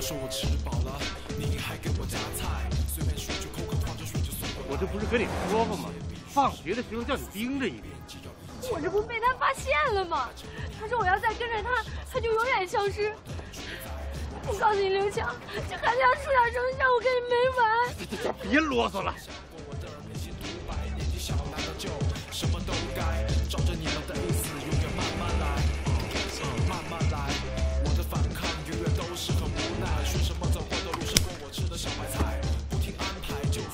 我说我吃饱了，你还给我夹菜，随便说句口渴，矿泉水就送过来。我这不是跟你说过吗？放学的时候叫你盯着一点。我这不被他发现了吗？他说我要再跟着他，他就永远消失。我告诉你，刘强，这孩子要出点什么事，我跟你没完。别啰嗦了。什么都该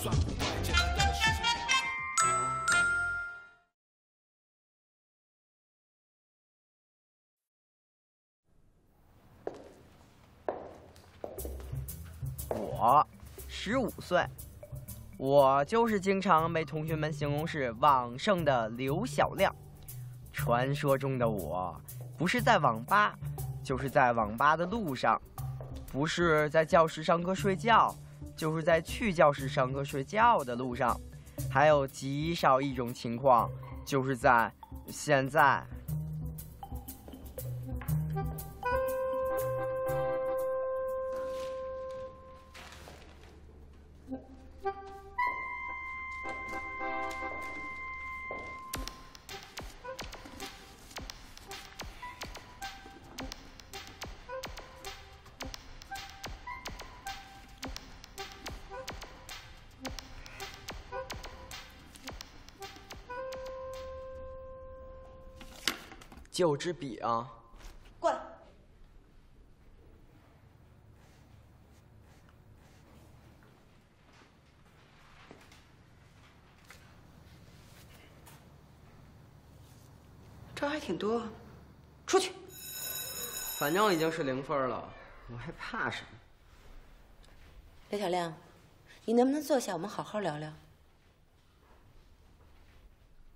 算不快，简单的事情。我十五岁，我就是经常被同学们形容是网盛的刘小亮。传说中的我，不是在网吧，就是在网吧的路上；不是在教室上课睡觉，就是在去教室上课睡觉的路上。还有极少一种情况，就是在现在。借我支笔啊！过来。这还挺多，出去。反正已经是零分了，我还怕什么？刘小亮，你能不能坐下，我们好好聊聊？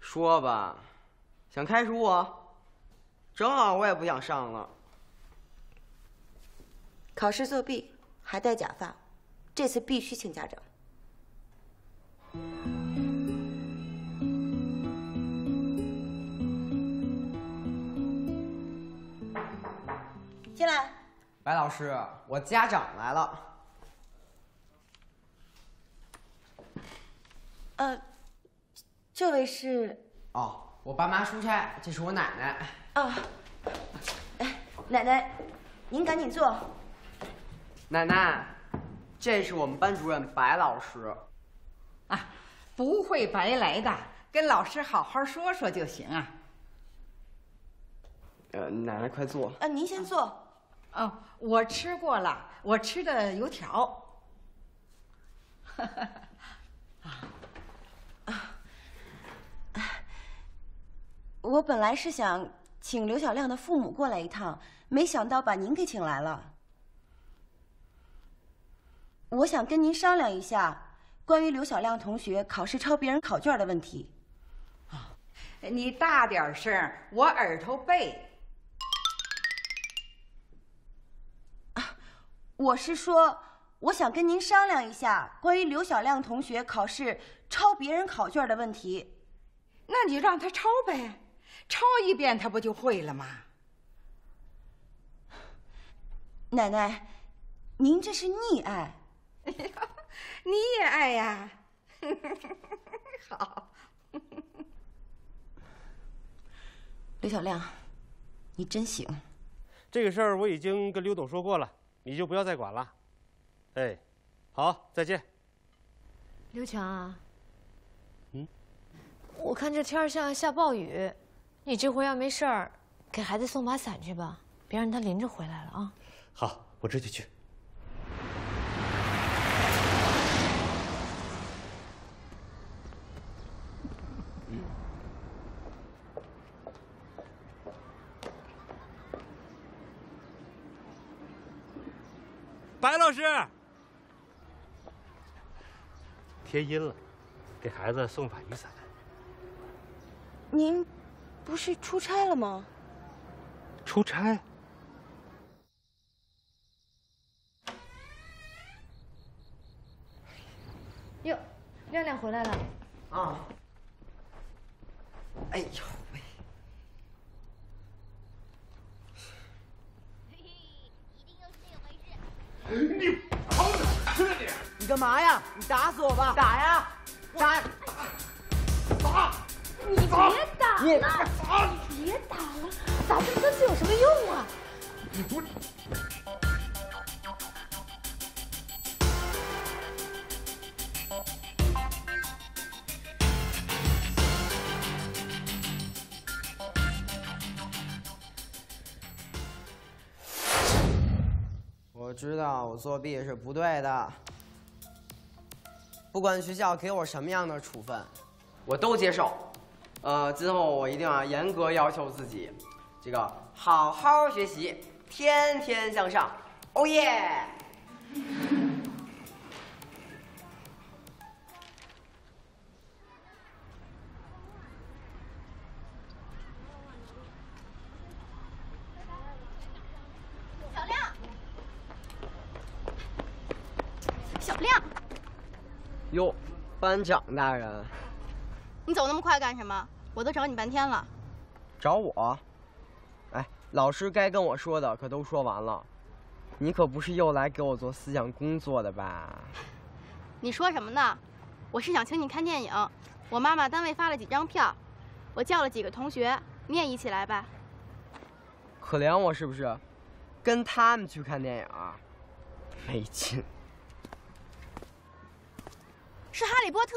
说吧，想开除我？正好我也不想上了。考试作弊还戴假发，这次必须请家长。进来。白老师，我家长来了。呃，这位是哦，我爸妈出差，这是我奶奶。啊，哎，奶奶，您赶紧坐。奶奶，这是我们班主任白老师。啊，不会白来的，跟老师好好说说就行啊。呃，奶奶快坐。啊，您先坐。哦，我吃过了，我吃的油条。我本来是想请刘小亮的父母过来一趟，没想到把您给请来了。我想跟您商量一下关于刘小亮同学考试抄别人考卷的问题。啊你大点声，我耳朵背。我是说，我想跟您商量一下关于刘小亮同学考试抄别人考卷的问题。那你让他抄呗，抄一遍他不就会了吗？奶奶，您这是溺爱。你也爱呀？好。刘小亮，你真行。这个事儿我已经跟刘董说过了，你就不要再管了。哎，好，再见。刘强啊，嗯，我看这天儿像要下暴雨，你这回要没事儿，给孩子送把伞去吧，别让他淋着回来了啊。好，我这就去。白老师，天阴了，给孩子送把雨伞。您不是出差了吗？出差？哟，亮亮回来了。啊。哎呦喂！你跑哪去了你？你干嘛呀？你打死我吧！打呀！打打！你别打你了，别打了，打这么多次有什么用啊？我知道我作弊是不对的，不管学校给我什么样的处分，我都接受。呃，今后我一定要严格要求自己，这个好好学习，天天向上。哦耶！小亮，小亮，哟，班长大人你走那么快干什么？我都找你半天了。找我。哎，老师该跟我说的可都说完了，你可不是又来给我做思想工作的吧？你说什么呢？我是想请你看电影，我妈妈单位发了几张票，我叫了几个同学，你也一起来吧。可怜我是不是？跟他们去看电影儿，没劲。是《哈利波特》，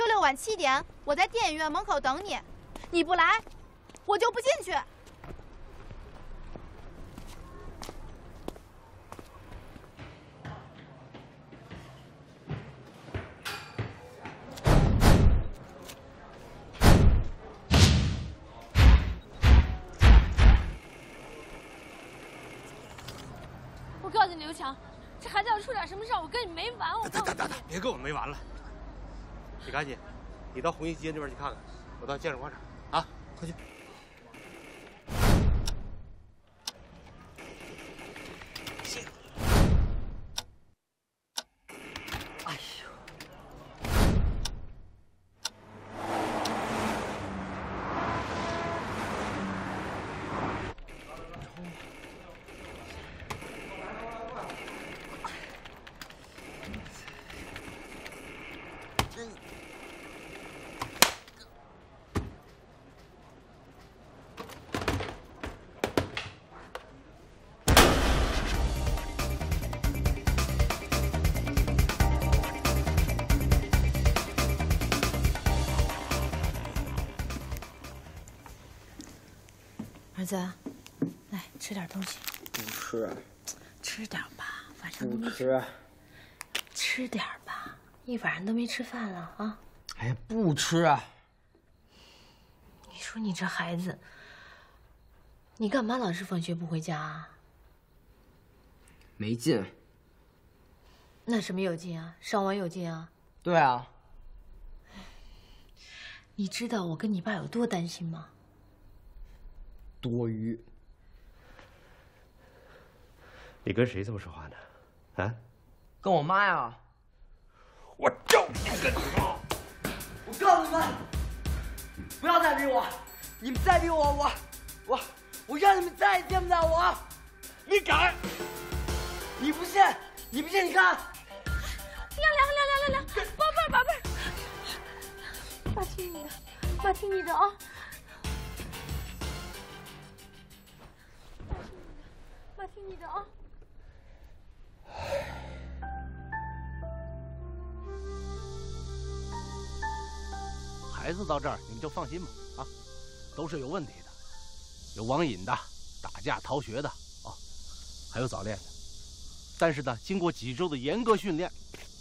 周六晚七点，我在电影院门口等你，你不来，我就不进去。我告诉你，刘强，这孩子要出点什么事儿，我跟你没完！我告诉你。打打打！别跟我没完了。你赶紧，你到红旗街那边去看看，我到建设广场啊，快去。吃点东西，不吃，吃点吧，晚上都不没吃。吃点吧，一晚上都没吃饭了啊！哎呀，不吃啊！你说你这孩子，你干嘛老是放学不回家啊？没劲。那什么有劲啊？上网有劲啊？对啊，你知道我跟你爸有多担心吗？多余。你跟谁这么说话呢？啊？跟我妈呀！我就跟你说，我告诉你们，不要再逼我！你们再逼我，我我我让你们再也见不到我！你敢？你不信？你不信？你看，亮亮亮亮亮亮，宝贝儿宝贝儿，妈听你的，妈听你的啊！妈听你的啊！孩子到这儿，你们就放心吧，啊，都是有问题的，有网瘾的，打架逃学的，啊，还有早恋的。但是呢，经过几周的严格训练，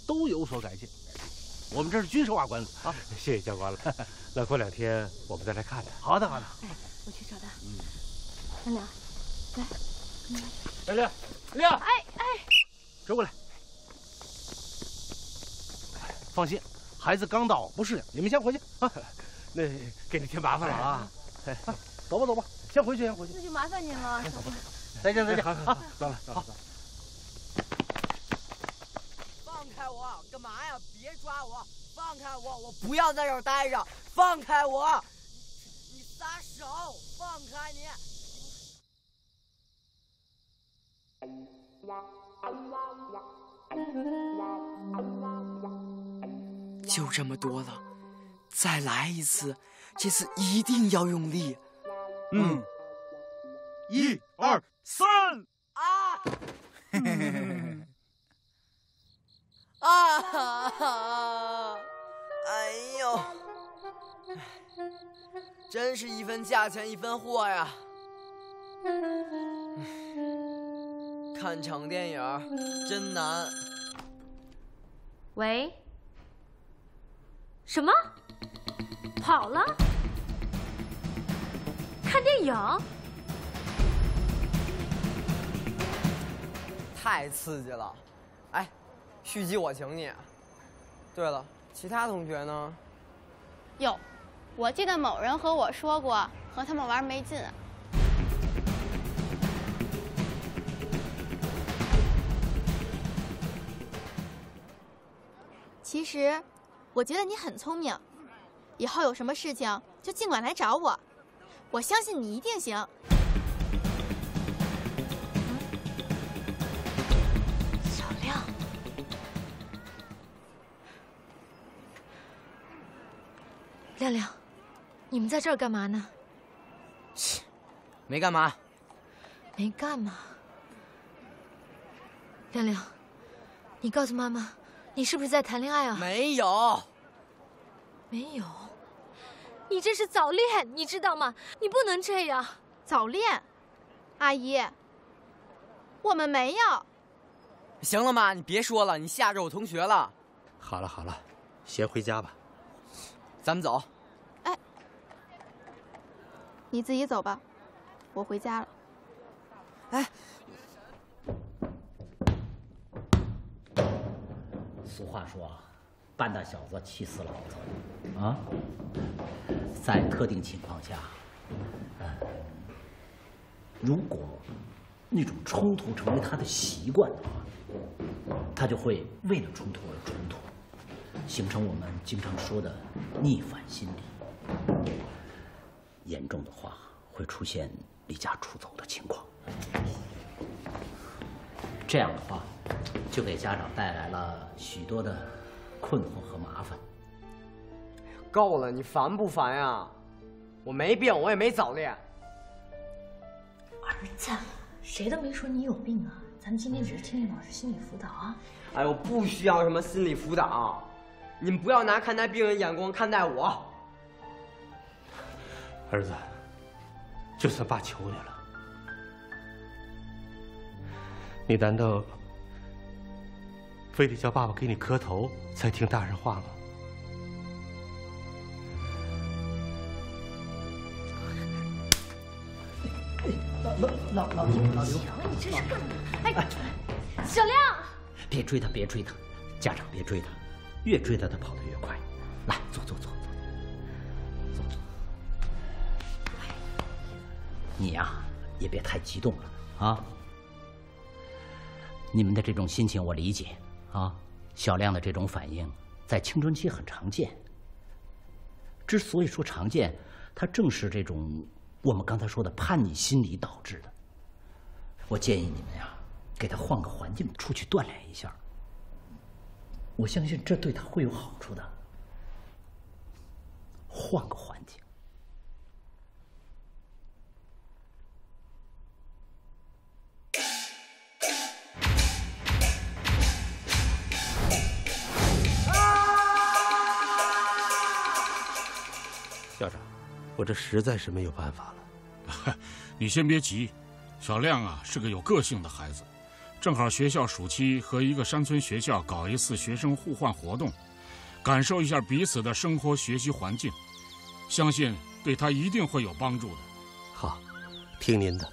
都有所改进。我们这是军事化管理啊！谢谢教官了。那过两天我们再来看看。好的，好的。我去找他。亮亮，来，亮亮，亮，哎哎，折过来。放心，孩子刚到，不适应，你们先回去啊。那给你添麻烦了啊！哎，走吧，走吧，先回去，先回去。那就麻烦您了。再见，再见。好好好，走了，好。放开我！干嘛呀？别抓我！放开我！我不要在这儿待着！放开我！你你撒手！放开你！就这么多了，再来一次，这次一定要用力。嗯，一二三，啊！啊！哎呦，真是一分价钱一分货呀！看场电影真难。喂？什么？跑了？看电影？太刺激了！哎，续集我请你。对了，其他同学呢？哟，我记得某人和我说过，和他们玩没劲。其实，我觉得你很聪明，以后有什么事情就尽管来找我，我相信你一定行。小亮，亮亮，你们在这儿干嘛呢？切，没干嘛。没干嘛。亮亮，你告诉妈妈，你是不是在谈恋爱啊？没有。没有。你这是早恋，你知道吗？你不能这样。早恋，阿姨，我们没有。行了妈，你别说了，你吓着我同学了。好了好了，先回家吧。咱们走。哎，你自己走吧，我回家了。哎，俗话说，半大小子气死老子。啊，在特定情况下，呃，如果那种冲突成为他的习惯的话，他就会为了冲突而冲突，形成我们经常说的逆反心理。严重的话，会出现离家出走的情况。这样的话，就给家长带来了许多的困惑和麻烦。够了，你烦不烦呀？我没病，我也没早恋。儿子，谁都没说你有病啊！咱们今天只是听听老师心理辅导啊。哎呦，不需要什么心理辅导，你们不要拿看待病人眼光看待我。儿子，就算爸求你了，你难道非得叫爸爸给你磕头才听大人话吗？老老老刘老刘，你这是干嘛？哎，小亮，别追他，别追他，家长别追他，越追他他跑得越快。来，坐坐坐坐坐。你呀，也别太激动了啊。你们的这种心情我理解啊。小亮的这种反应在青春期很常见。之所以说常见，它正是这种。我们刚才说的叛逆心理导致的，我建议你们呀，给他换个环境，出去锻炼一下。我相信这对他会有好处的。换个环境。我这实在是没有办法了，你先别急，小亮啊是个有个性的孩子，正好学校暑期和一个山村学校搞一次学生互换活动，感受一下彼此的生活学习环境，相信对他一定会有帮助的。好，听您的。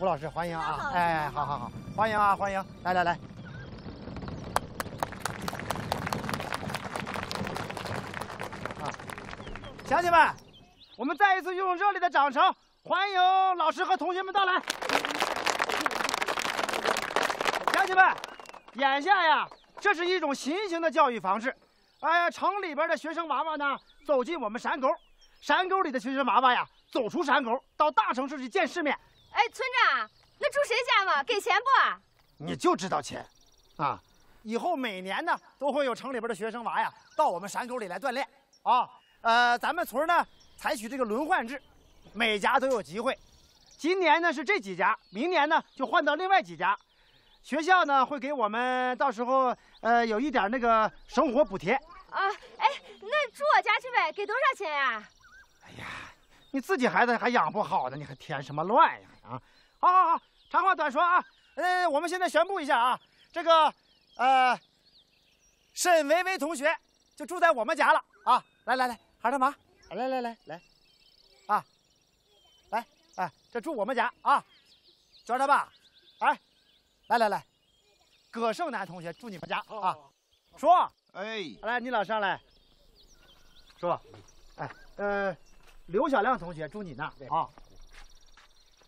吴老师欢迎啊！哎，好好好，欢迎啊，欢迎！来来来，啊，乡亲们。我们再一次用热烈的掌声欢迎老师和同学们到来。乡亲们，眼下呀，这是一种新型的教育方式。哎呀，城里边的学生娃娃呢，走进我们山沟；山沟里的学生娃娃呀，走出山沟，到大城市去见世面。哎，村长，那住谁家嘛？给钱不？你就知道钱，啊，以后每年呢都会有城里边的学生娃呀到我们山沟里来锻炼啊。呃，咱们村呢采取这个轮换制，每家都有机会。今年呢是这几家，明年呢就换到另外几家。学校呢会给我们到时候呃有一点那个生活补贴。啊，哎，那住我家去呗，给多少钱呀？哎呀你自己孩子还养不好呢，你还添什么乱呀？啊，好好好，长话短说啊，呃，我们现在宣布一下啊，这个呃，沈维维同学就住在我们家了啊！来来来，孩儿他妈，来来来来，啊，来哎，这住我们家啊，娟儿他爸，哎，来来来，葛胜男同学住你们家啊，叔，哎，来你老上来，叔，哎，呃。刘小亮同学住你那啊，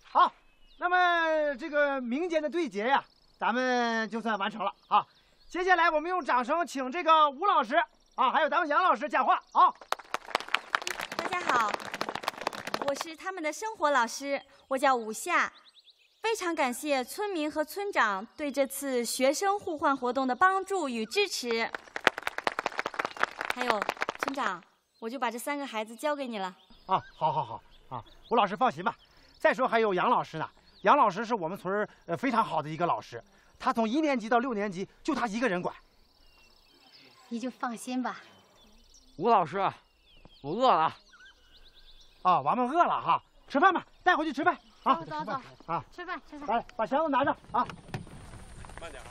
好，那么这个民间的对接呀，咱们就算完成了啊。接下来我们用掌声请这个吴老师啊，还有咱们杨老师讲话啊。好，我是他们的生活老师，我叫吴夏，非常感谢村民和村长对这次学生互换活动的帮助与支持。还有村长，我就把这三个孩子交给你了。啊，好，好，好，啊，吴老师放心吧。再说还有杨老师呢，杨老师是我们村儿呃非常好的一个老师，他从一年级到六年级就他一个人管。你就放心吧。吴老师，我饿了。啊，娃们饿了哈，吃饭吧，带回去吃饭。啊，走走啊，吃饭吃饭。来，把箱子拿着啊。慢点啊。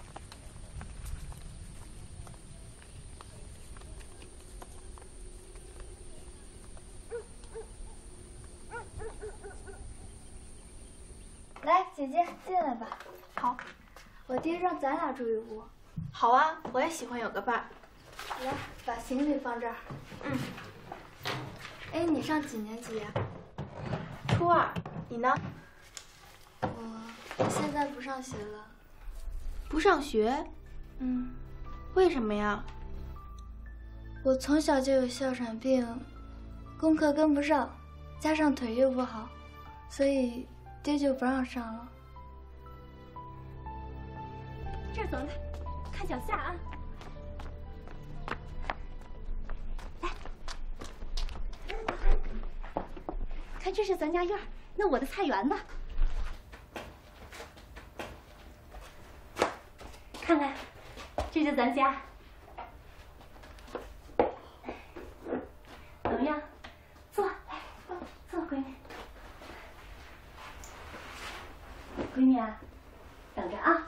来，姐姐进来吧。好，我爹让咱俩住一屋。好啊，我也喜欢有个伴儿。来，把行李放这儿。嗯。哎，你上几年级呀？初二。你呢？我现在不上学了。不上学？嗯。为什么呀？我从小就有哮喘病，功课跟不上，加上腿又不好，所以。爹就不让上了。这儿走了，看脚下啊！看这是咱家院那我的菜园子。看看，这是咱家。怎么样？坐，来，坐，闺女。闺女啊，等着啊！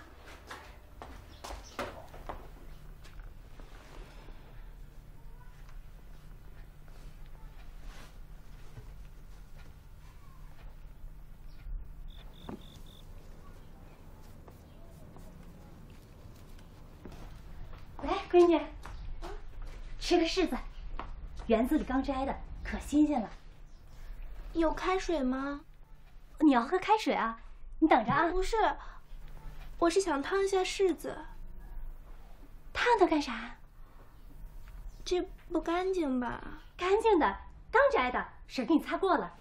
来，闺女，吃个柿子，园子里刚摘的，可新鲜了。有开水吗？你要喝开水啊？你等着啊！不是，我是想烫一下柿子。烫它干啥？这不干净吧？干净的，刚摘的，婶给你擦过了。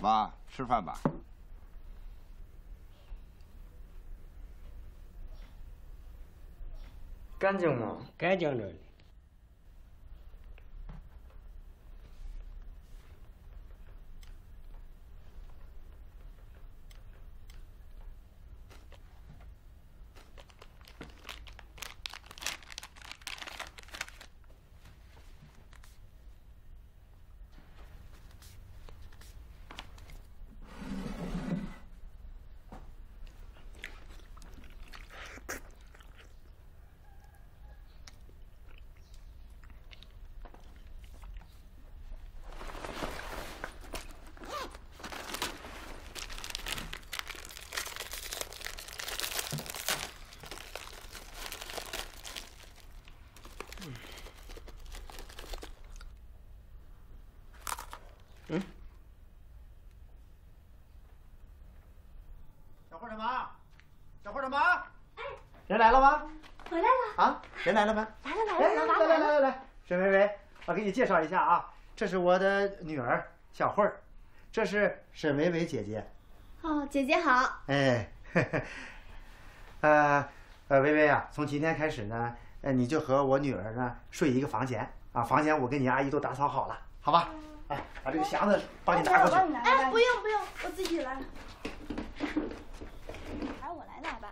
妈，吃饭吧。干净吗？干净着呢。忙，小伙的忙。哎，人来了吗？回来了。啊，人来了吗？来了来了，来来来来来，沈薇薇，我给你介绍一下啊，这是我的女儿小慧儿，这是沈薇薇姐姐。哦，姐姐好。哎，呃呃，薇薇啊，从今天开始呢，呃，你就和我女儿呢睡一个房间啊，房间我跟你阿姨都打扫好了，好吧？哎，把这个箱子帮你拿过去。哎，不用不用，我自己来。还是我来拿吧。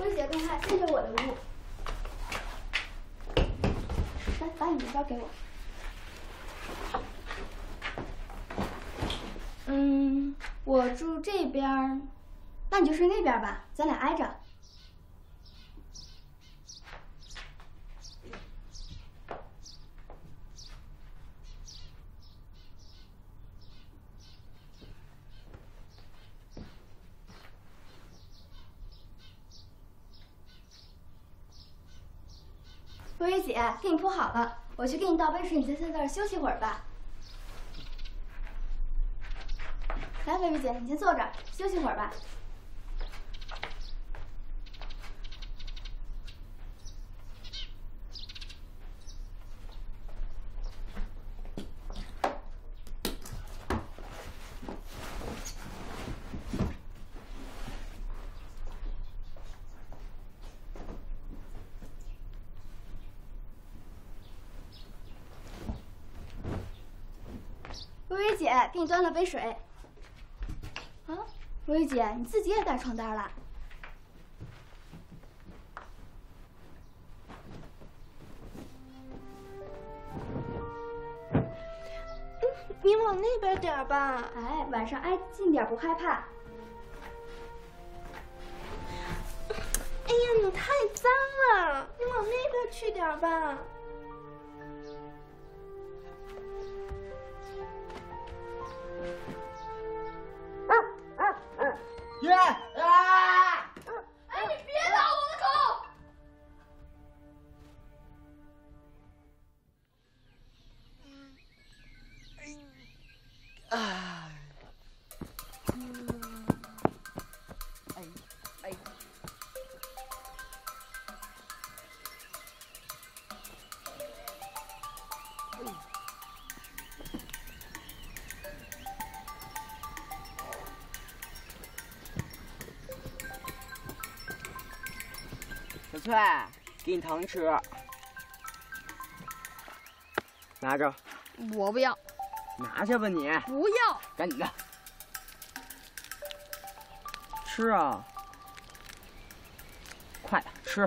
薇姐，快看，这是我的屋。来，把你的包给我。嗯，我住这边儿，那你就睡那边吧，咱俩挨着。薇薇姐，给你铺好了，我去给你倒杯水，你先在这儿休息会儿吧。来，薇薇姐，你先坐这儿休息会儿吧。薇薇姐，给你端了杯水。啊，薇薇姐，你自己也带床单了？你往那边点吧。哎，晚上挨近点不害怕。哎呀，你太脏了，你往那边去点吧。耶！糖吃，拿着，我不要，拿去吧你，不要。赶紧的，吃啊，快点吃。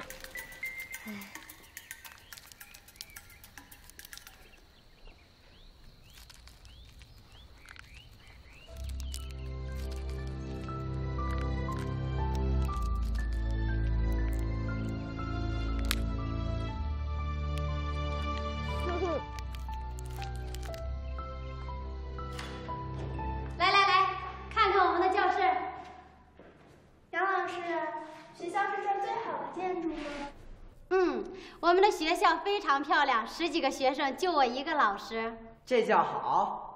们的学校非常漂亮，十几个学生就我一个老师。这叫好。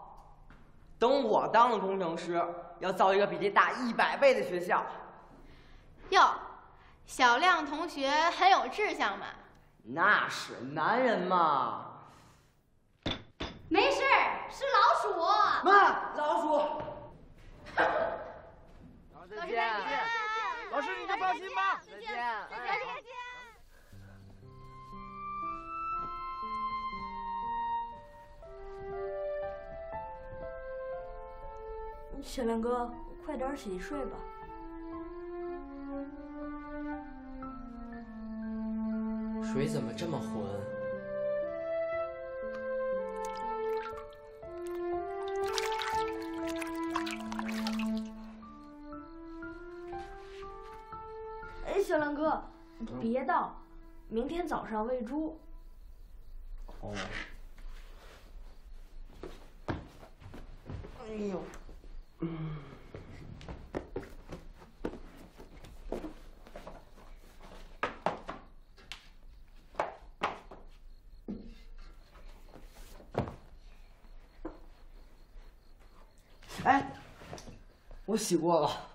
等我当了工程师，要造一个比这大一百倍的学校。哟，小亮同学很有志向嘛。那是男人嘛。没事，是老鼠。妈，老鼠。老师再见。老师你就放心吧。再见。再见。小亮哥，快点洗睡吧。水怎么这么浑？哎，小亮哥，别倒，明天早上喂猪。哦。哎呦。哎我洗过了。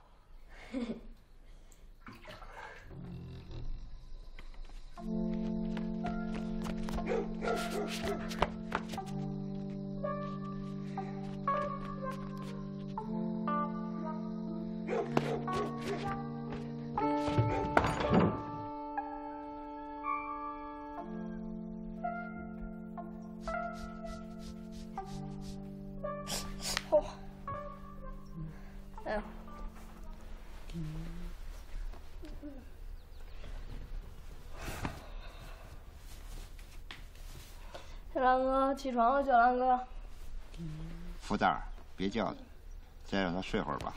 小亮哥，起床了，小亮哥。福蛋儿，别叫他，再让他睡会儿吧。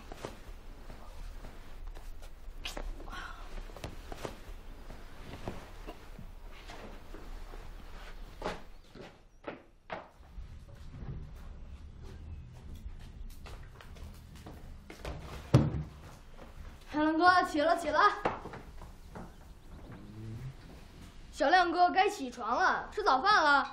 小亮哥，起了起了。小亮哥，该起床了，吃早饭了。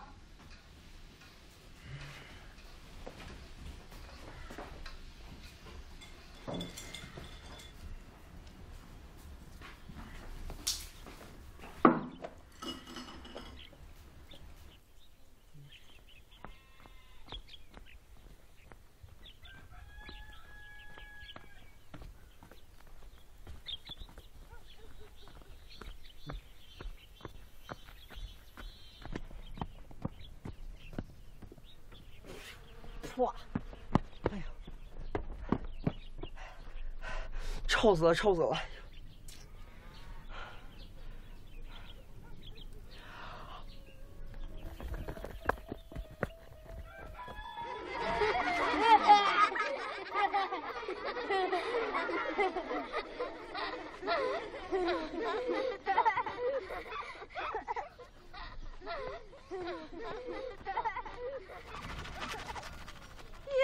哇！哎呀，臭死了，臭死了！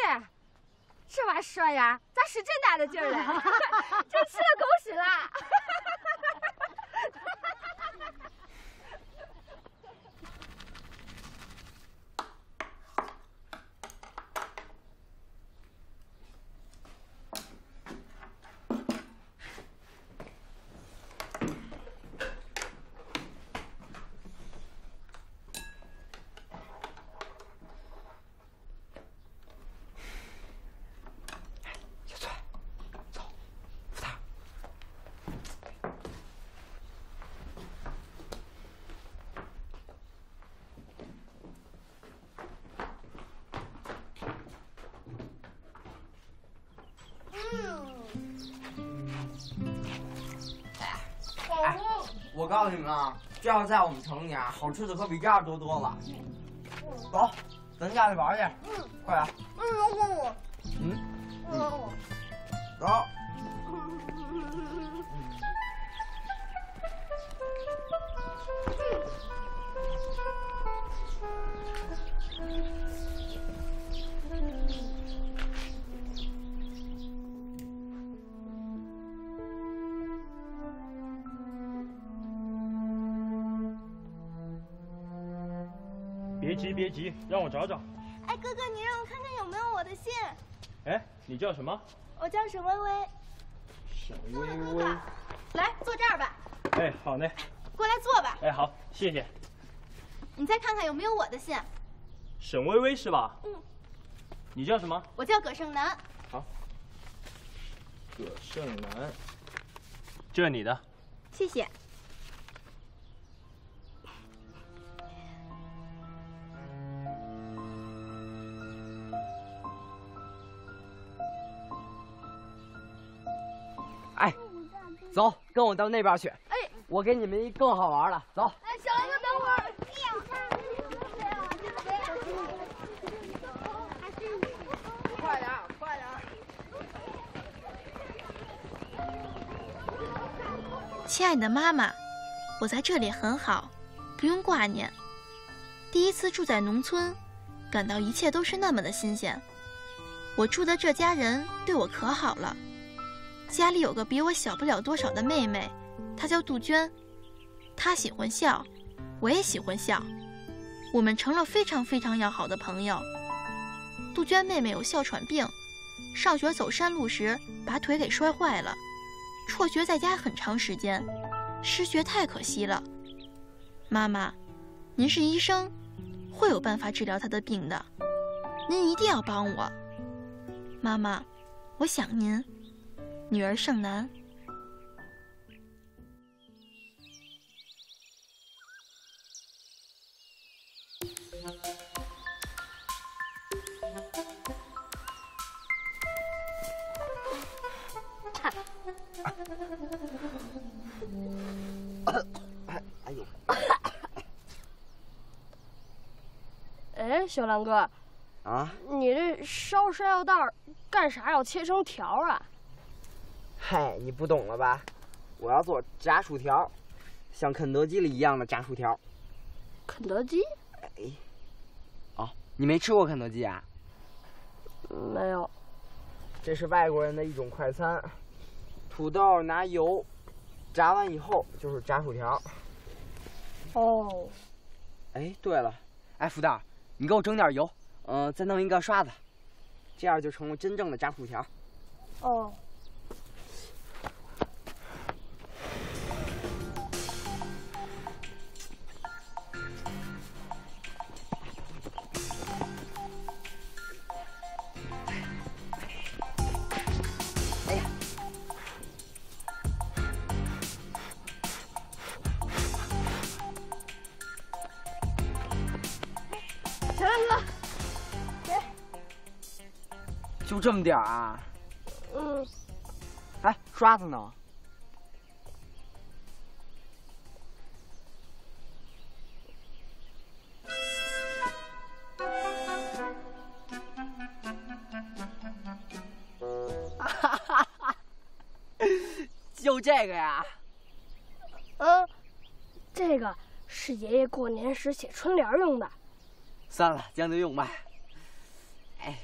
耶，这娃帅呀，咋使这大的劲儿嘞？真吃了狗屎啦！哎，我告诉你们啊，这要在我们城里啊，好吃的可比这儿多多了。走，咱下去玩去。嗯，快点。让我找找。哎，哥哥，你让我看看有没有我的信。哎，你叫什么？我叫沈微微。沈微微。来坐这儿吧，哎，好嘞。过来坐吧。哎，好，谢谢。你再看看有没有我的信。沈微微是吧？嗯。你叫什么？我叫葛胜男。好。葛胜男。这是你的。谢谢。走，跟我到那边去。哎，我给你们一更好玩的，走。哎，小兰哥，等会儿。快点，快点。亲爱的妈妈，我在这里很好，不用挂念。第一次住在农村，感到一切都是那么的新鲜。我住的这家人对我可好了，家里有个比我小不了多少的妹妹，她叫杜鹃，她喜欢笑，我也喜欢笑，我们成了非常非常要好的朋友。杜鹃妹妹有哮喘病，上学走山路时把腿给摔坏了，辍学在家很长时间，失学太可惜了。妈妈，您是医生，会有办法治疗她的病的，您一定要帮我。妈妈，我想您，女儿胜男。哎呦，哎，小亮哥，啊，你这烧山药蛋儿干啥要切成条啊？嗨，你不懂了吧？我要做炸薯条，像肯德基里一样的炸薯条。肯德基？哎，哦，你没吃过肯德基啊？没有。这是外国人的一种快餐，土豆拿油炸完以后就是炸薯条。哦。哎，对了，哎，福袋，你给我整点油，嗯、再弄一个刷子，这样就成了真正的炸薯条。哦。这么点儿啊？嗯。哎，刷子呢？哈哈哈就这个呀？嗯，这个是爷爷过年时写春联用的。算了，将就用吧。哎，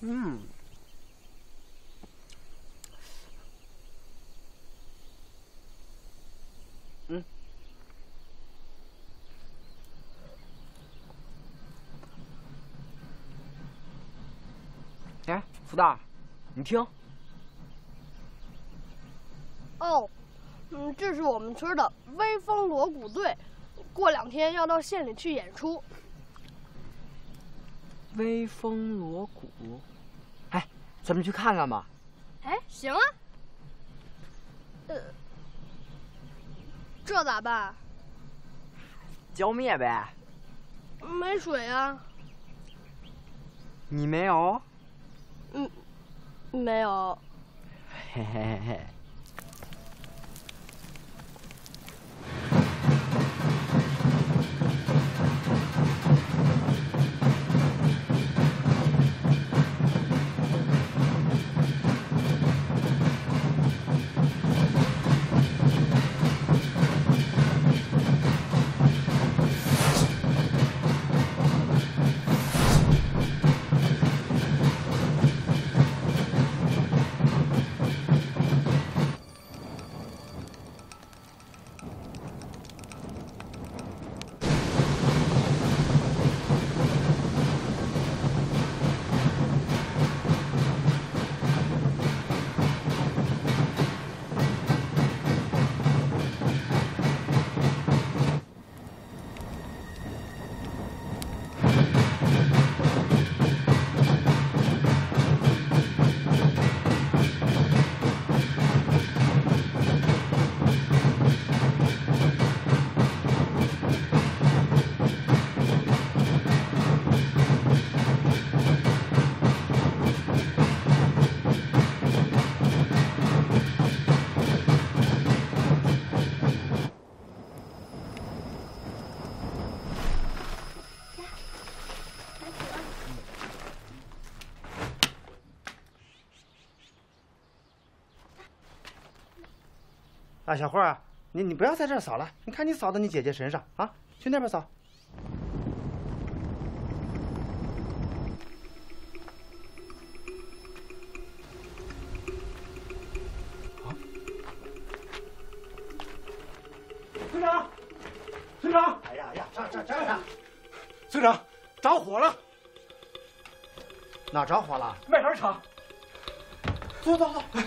嗯。嗯。哎，福袋，你听，哦，嗯，这是我们村的威风锣鼓队，过两天要到县里去演出。威风锣鼓。哎，咱们去看看吧。哎，行啊。呃，这咋办？浇灭呗。没水啊。你没有？嗯，没有。嘿嘿嘿嘿。啊，小慧啊，你你不要在这儿扫了，你看你扫到你姐姐身上啊，去那边扫。村长，村长，哎呀呀，这这这呢？村长，着火了！哪着火了？麦秆厂。走走走。乡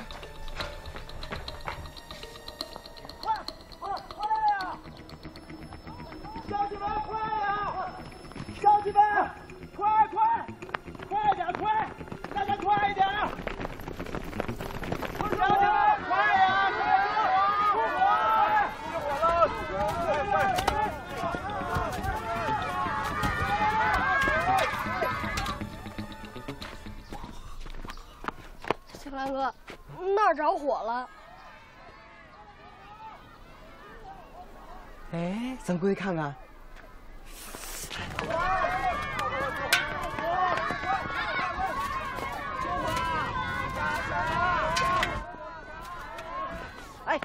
小兰哥，那儿着火了。哎，咱过去看看。哎，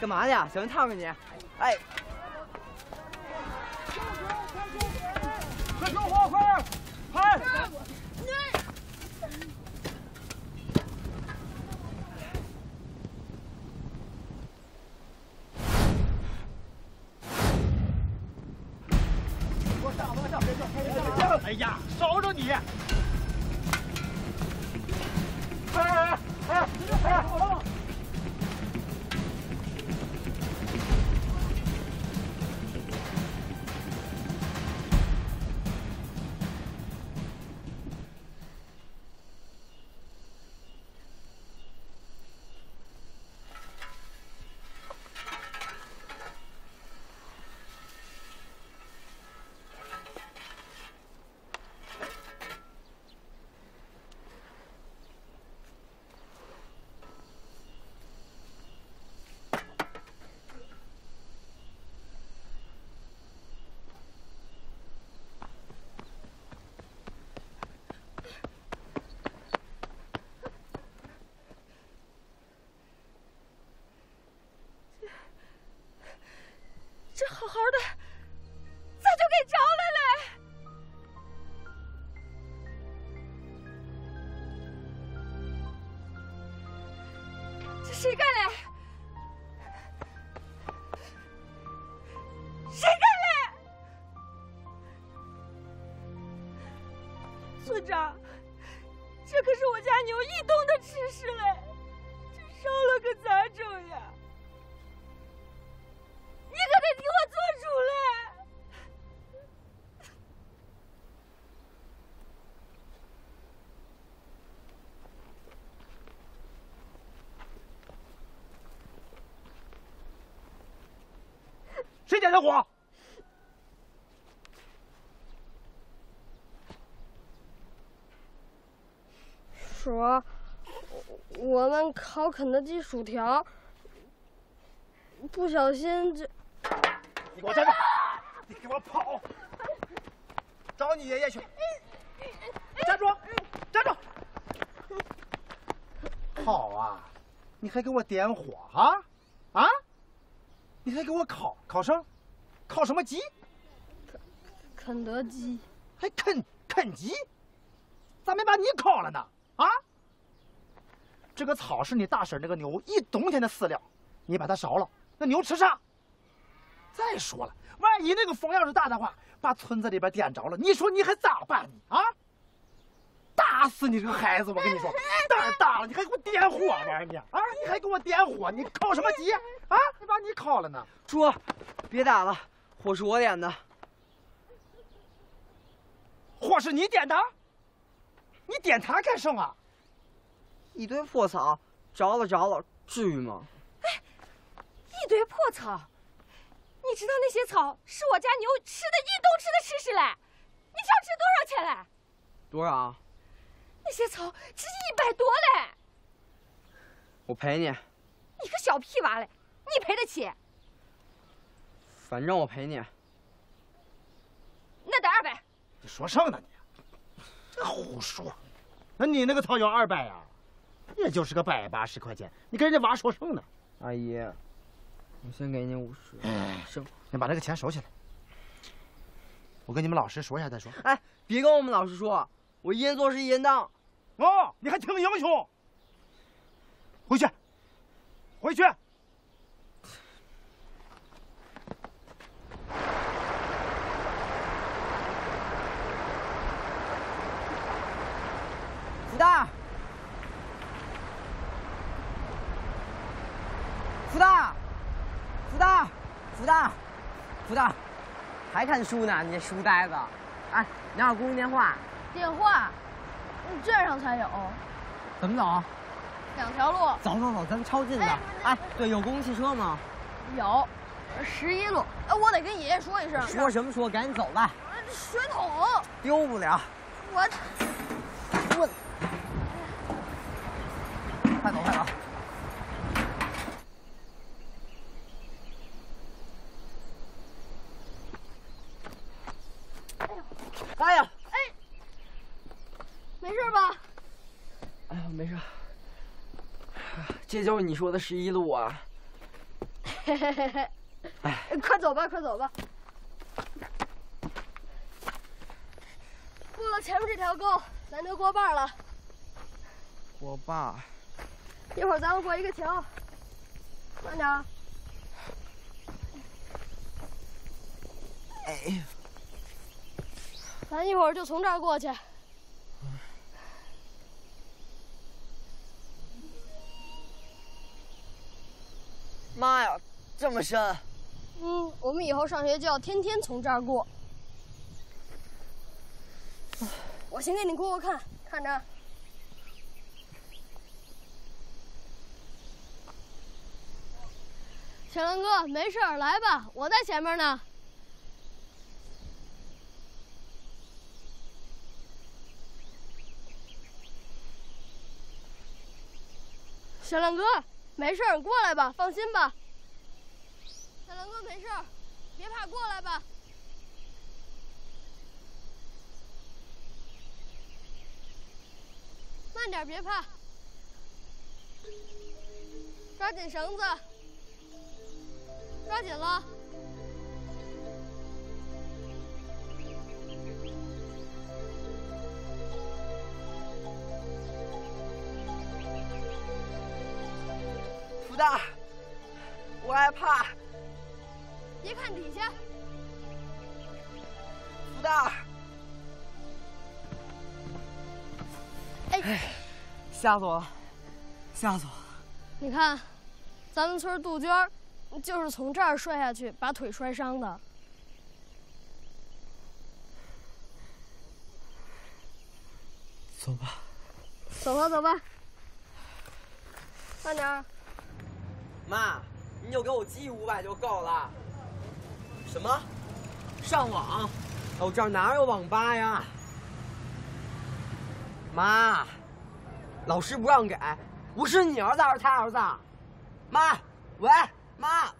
干嘛去？小心烫着你！好好的，点的火？说，我们烤肯德基薯条，不小心就……你给我站住！你给我跑！找你爷爷去！站住！站住！好啊，你还给我点火啊？啊？你还给我烤烤什？烤什么鸡？肯肯德基。还肯肯鸡？咋没把你烤了呢？啊？这个草是你大婶那个牛一冬天的饲料，你把它烧了，那牛吃啥？再说了，万一那个风要是大的话，把村子里边点着了，你说你还咋办呢？啊？打死你这个孩子！我跟你说，胆儿大了，你还给我点火玩儿你啊？你还给我点火？你烤什么鸡啊？你把你烤了呢？叔，别打了，火是我点的。火是你点的？你点它干什么？一堆破草，着了着了，至于吗？哎一堆破草，你知道那些草是我家牛吃的一冬吃的吃食嘞？你知道值多少钱嘞？多少？那些草值一百多嘞！我赔你，你个小屁娃嘞，你赔得起？反正我赔你。那得二百。你说啥呢你？这胡说！那你那个草要二百呀？也就是个百八十块钱，你跟人家娃说啥呢？阿姨，我先给你五十。行，你把这个钱收起来。我跟你们老师说一下再说。哎，别跟我们老师说，我一人做事一人当。哦，你还挺英雄。回去，回去。福大，福大，福大，福大，福大，还看书呢？你这书呆子！哎，你要公用电话？电话，镇上才有。怎么走？两条路。走走走，咱超近的。哎，对，有公共汽车吗？有，十一路。哎，我得跟爷爷说一声。说什么说？赶紧走吧。水桶。丢不了。我。我。快走，快走！哎呀！哎，没事吧？哎呀，没事。这就是你说的十一路啊！嘿嘿嘿嘿。哎，快走吧，快走吧。过了前面这条沟，咱就过半了。过坝。一会儿咱们过一个桥，慢点。哎，咱一会儿就从这儿过去。妈呀，这么深！嗯，我们以后上学就要天天从这儿过。我先给你过过看，看着。小亮哥，没事儿，来吧，我在前面呢。小亮哥，没事儿，过来吧，放心吧。小亮哥，没事，别怕，过来吧。慢点，别怕，抓紧绳子。抓紧了！福大，我害怕。别看底下。福大。哎，吓死我了！吓死我了！你看，咱们村杜鹃。就是从这儿摔下去，把腿摔伤的。走吧，走吧，走吧，慢点儿。妈，你就给我寄五百就够了。什么？上网？我这儿哪有网吧呀？妈，老师不让给。我是你儿子还是他儿子？妈，喂。妈，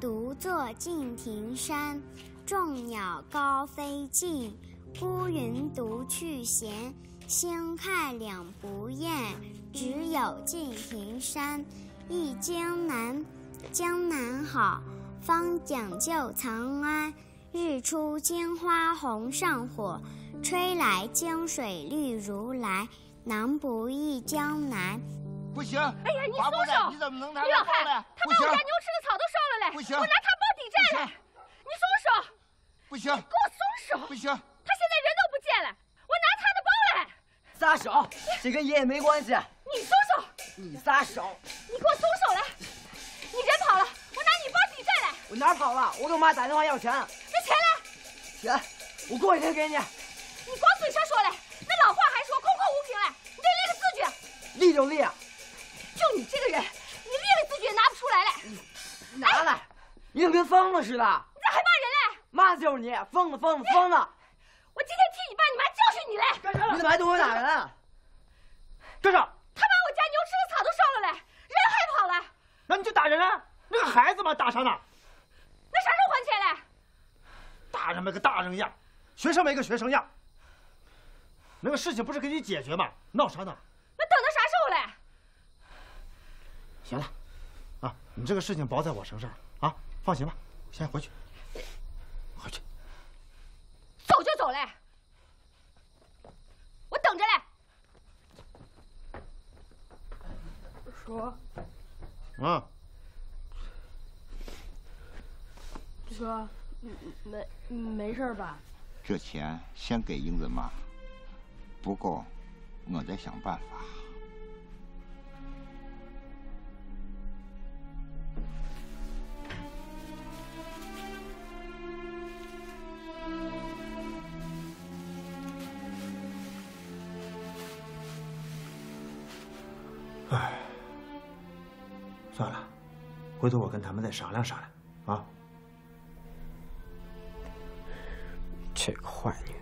独坐敬亭山，众鸟高飞尽，孤云独去闲。相看两不厌，只有敬亭山。忆江南，江南好，方讲究长安。日出江花红上火，吹来江水绿如来。南不忆江南。不行！哎呀，你松手！你怎么能拿李老汉，他把我家牛吃的草都烧了嘞！不行！我拿他包抵债嘞！你松手！不行！给我松手！不行！他现在人都不见了，我拿他的包嘞！撒手！这跟爷爷没关系。你松手！你撒手！你给我松手哪跑了？我给我妈打电话要钱。那钱呢？钱，我过几天给你。你光嘴上说嘞，那老话还说空口无凭嘞，你得立个字据。立就立。就你这个人，你立了字据也拿不出来嘞！拿来！你怎么跟疯了似的？你咋还骂人嘞？骂的就是你，疯子，疯子，疯子！我今天替你爸你妈教训你嘞！干啥？你怎么还动手打人？干啥？他把我家牛吃的草都烧了嘞，人还跑了。那你就打人啊！那个孩子嘛，打啥呢？那啥时候还钱嘞？大人没个大人样，学生没个学生样。那个事情不是给你解决吗？闹啥呢？那等到啥时候嘞？行了，啊，你这个事情包在我身上啊，放心吧，先回去。回去。走就走嘞，我等着嘞。叔，啊，叔，没没事吧？这钱先给英子妈，不够，我再想办法。唉，算了，回头我跟他们再商量商量啊。这个坏女人。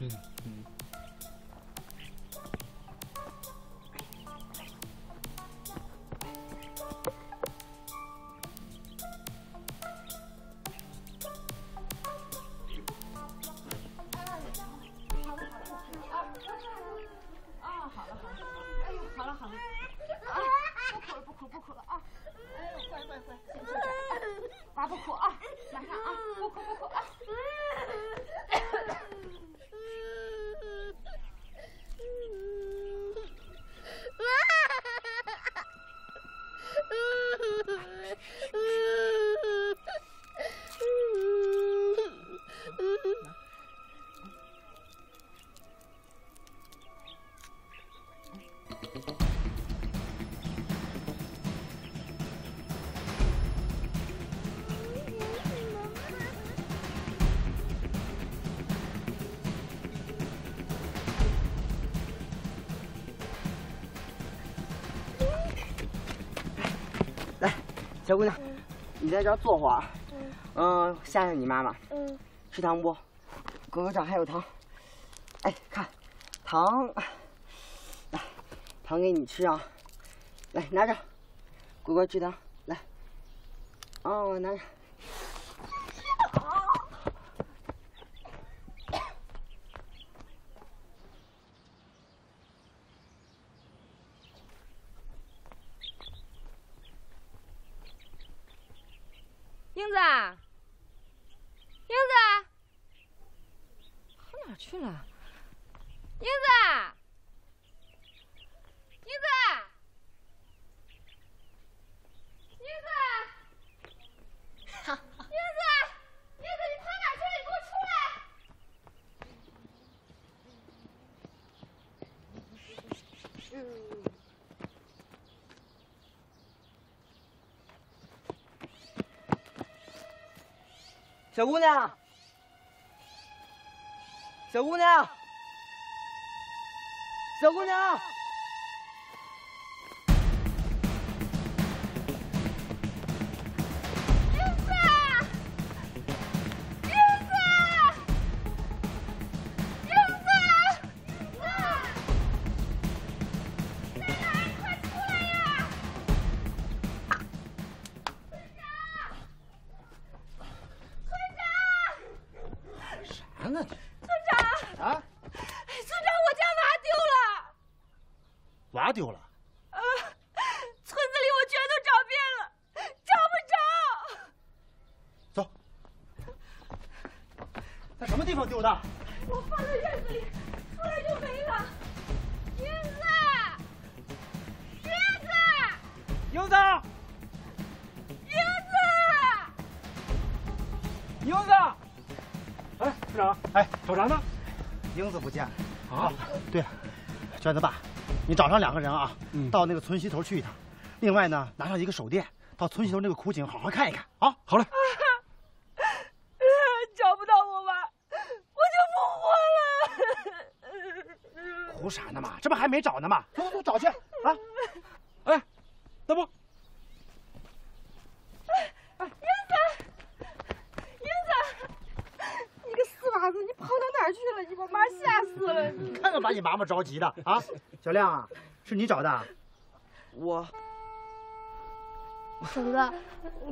嗯嗯。小姑娘，你在这儿坐会儿。嗯，吓吓你妈妈。嗯。吃糖不？哥哥这儿还有糖。哎，看，糖，来，糖给你吃啊。来，拿着，乖乖吃糖。来，哦，拿着。英子，英子，跑哪儿去了？英子，英子，英子，英子，英子，你跑哪儿去了？你给我出来！小姑娘，小姑娘，小姑娘，在什么地方丢的？我放在院子里，出来就没了。英子，英子，英子，英子，英子。哎，处长，哎，找啥呢？英子不见了。啊，对了，娟子爸，你找上两个人啊，到那个村西头去一趟。另外呢，拿上一个手电，到村西头那个枯井好好看一看啊。好嘞。找不到我娃，我就不活了。哭啥呢嘛？这不还没找呢嘛？走走走，找去啊！哎，大伯。英子，英子。你个死娃子，你跑到哪儿去了？你把妈吓死了！你看看把你妈妈着急的啊！小亮啊，是你找的？我。婶子，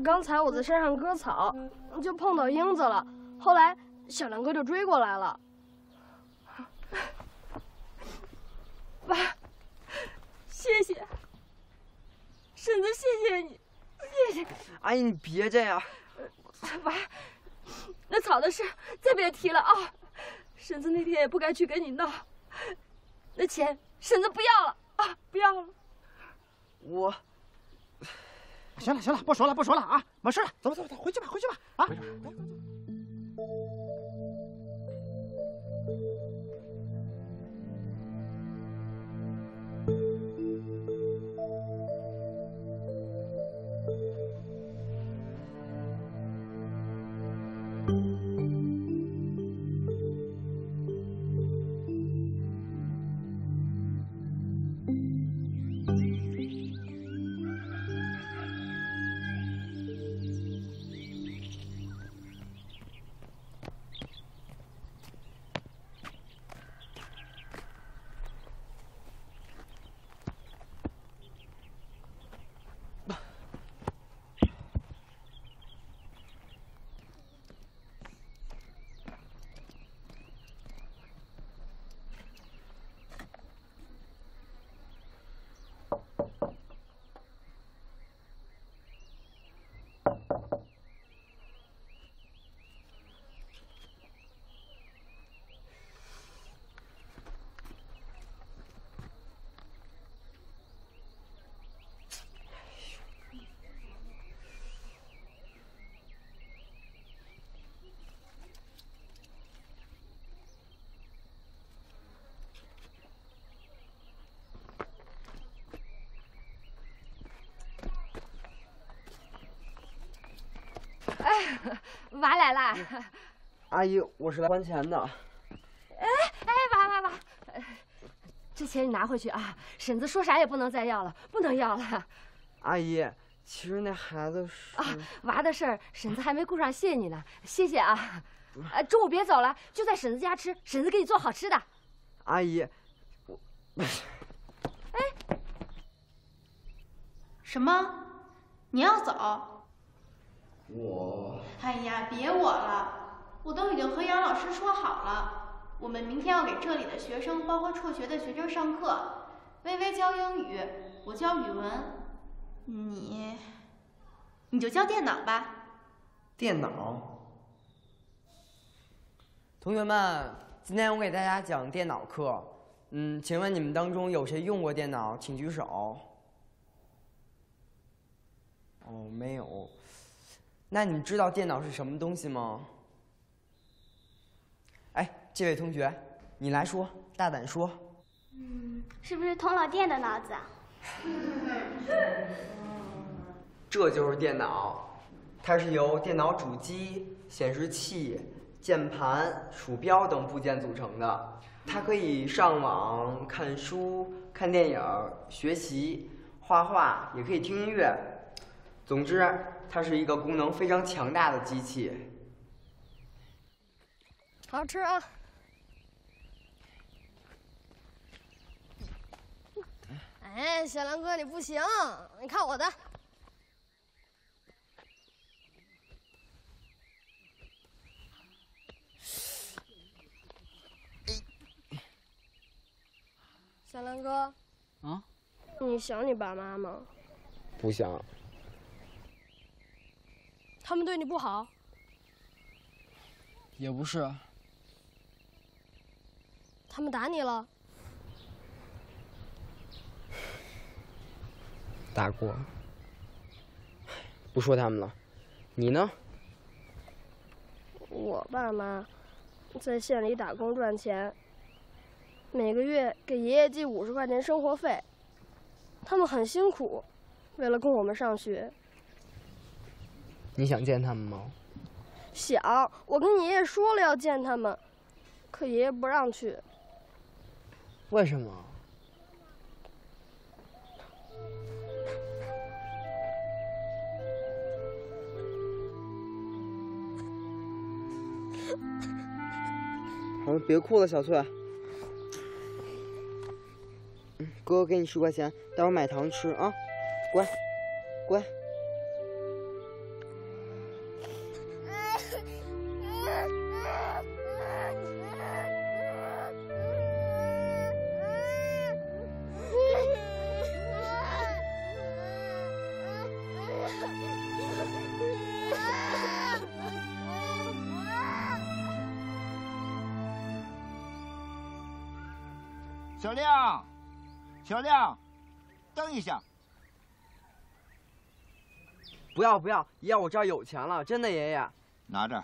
刚才我在山上割草，就碰到英子了。后来小亮哥就追过来了。爸，谢谢，婶子，谢谢你，谢谢。阿姨，你别这样。娃。那草的事再别提了啊！婶子那天也不该去跟你闹，那钱婶子不要了啊，不要了。我，行了行了，不说了不说了啊，没事了，走吧走吧走，回去吧回去吧啊。娃来啦！阿姨，我是来还钱的。哎哎，娃娃娃，这钱你拿回去啊！婶子说啥也不能再要了，不能要了。阿姨，其实那孩子是……啊，娃的事儿，婶子还没顾上谢你呢，谢谢啊！呃，中午别走了，就在婶子家吃，婶子给你做好吃的。阿姨，我……哎，什么？你要走？我，哎呀，别我了，我都已经和杨老师说好了，我们明天要给这里的学生，包括辍学的学生上课。微微教英语，我教语文，你，你就教电脑吧。电脑。同学们，今天我给大家讲电脑课。嗯，请问你们当中有谁用过电脑？请举手。哦，没有。那你知道电脑是什么东西吗？哎，这位同学，你来说，大胆说。嗯，是不是通了电的脑子啊？这就是电脑，它是由电脑主机、显示器、键盘、鼠标等部件组成的。它可以上网、看书、看电影、学习、画画，也可以听音乐。总之，它是一个功能非常强大的机器。好吃啊！哎，小梁哥，你不行，你看我的。小梁哥，啊？你想你爸妈吗？不想。他们对你不好？也不是。他们打你了？打过。不说他们了，你呢？我爸妈在县里打工赚钱，每个月给爷爷寄五十块钱生活费。他们很辛苦，为了供我们上学。你想见他们吗？想，我跟爷爷说了要见他们，可爷爷不让去。为什么？好了，别哭了，小翠。哥哥给你十块钱，待会儿买糖吃啊，乖，乖。小亮，小亮，等一下！不要不要，爷爷，我这儿有钱了，真的，爷爷。拿着。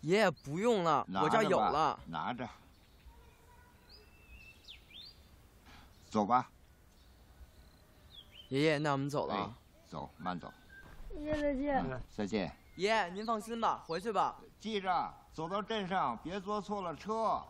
爷爷不用了，我这儿有了。拿着。走吧。爷爷，那我们走了。走，慢走。爷爷再见。再见。爷爷，您放心吧，回去吧。记着，走到镇上别坐错了车。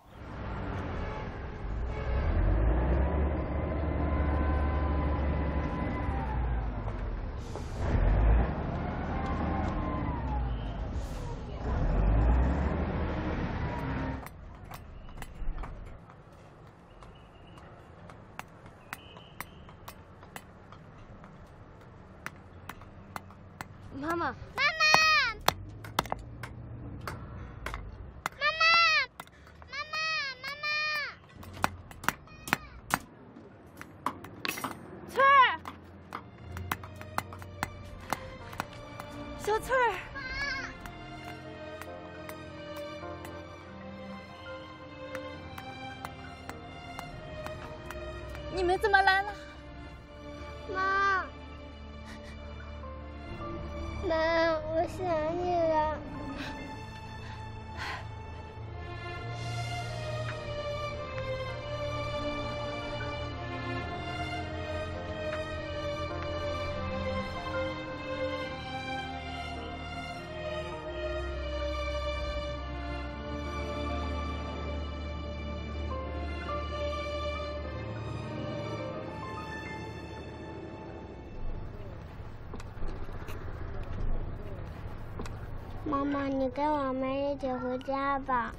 妈妈，你跟我们一起回家吧。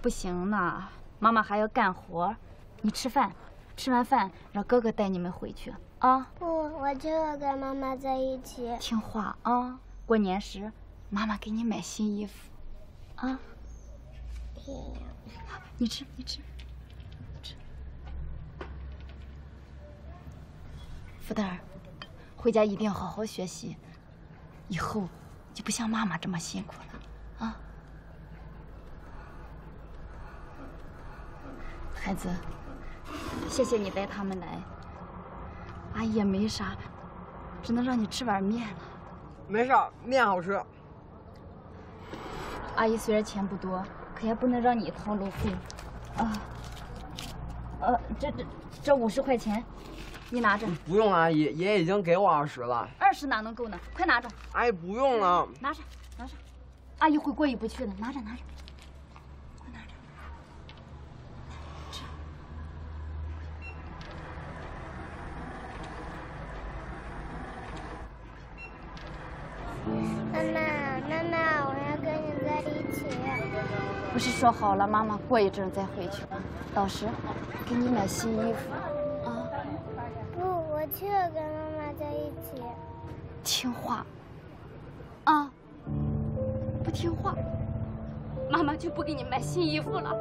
不行呢，妈妈还要干活。你吃饭，吃完饭让哥哥带你们回去啊。不，我就要跟妈妈在一起。听话啊！过年时，妈妈给你买新衣服，啊。你吃，你吃，吃。福蛋儿，回家一定要好好学习，以后。就不像妈妈这么辛苦了，啊！孩子，谢谢你带他们来，阿姨也没啥，只能让你吃碗面了。没事，面好吃。阿姨虽然钱不多，可也不能让你掏路费，啊。呃，这这这五十块钱。你拿着，不用阿姨，爷爷已经给我二十了。二十哪能够呢？快拿着。阿姨不用了，拿着，拿着，阿姨会过意不去的。拿着，拿着，快拿着。妈妈，妈妈，我要跟你在一起。不是说好了，妈妈过一阵再回去吗？到时给你买新衣服。我就要跟妈妈在一起。听话，啊！不听话，妈妈就不给你买新衣服了。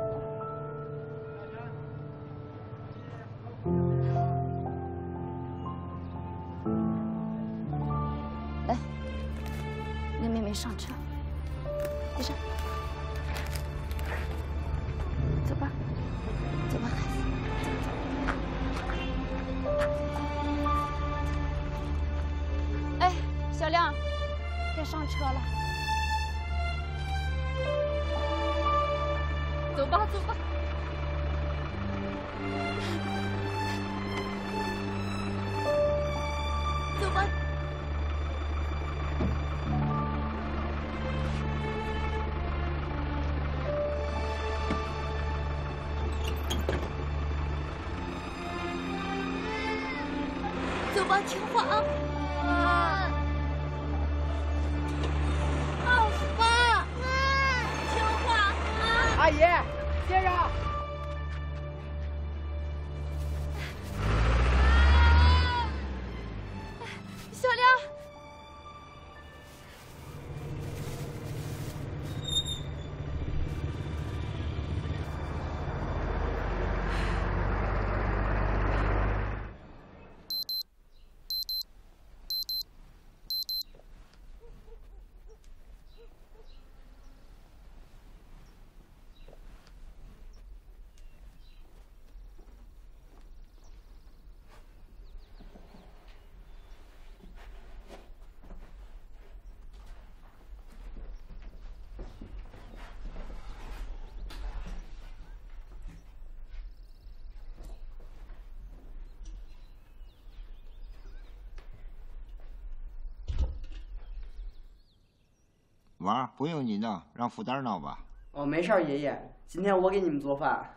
娃不用你弄，让福丹闹吧。哦，没事儿，爷爷，今天我给你们做饭。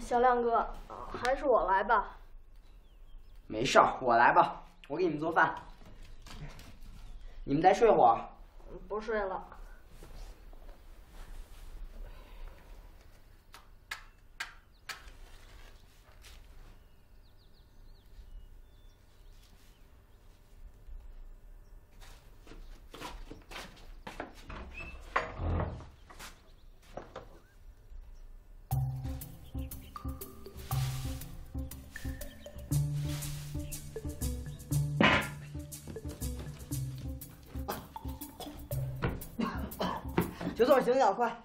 小亮哥，还是我来吧。没事儿，我来吧，我给你们做饭。你们再睡会儿。不睡了。就这么行了，快！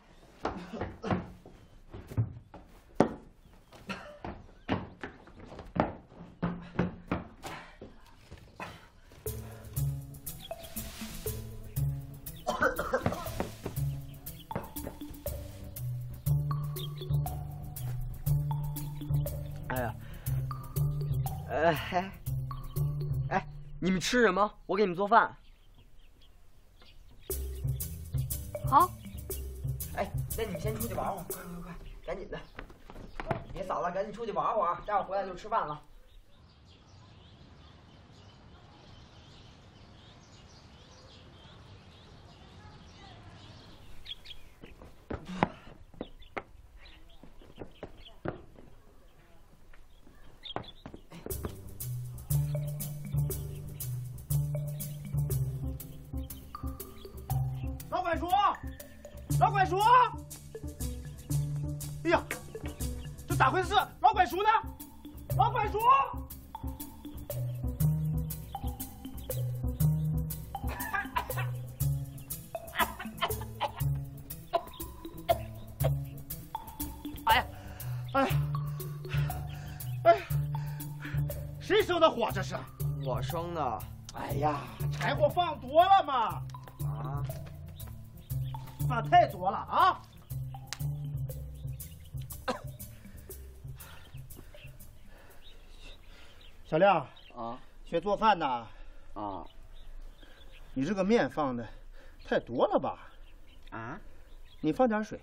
哎呀，哎哎哎，你们吃什么？我给你们做饭。待会儿回来就吃饭了。生的。哎呀，柴火放多了嘛！啊，放太多了啊！小亮啊，学做饭呢？啊，你这个面放的太多了吧？啊？你放点水。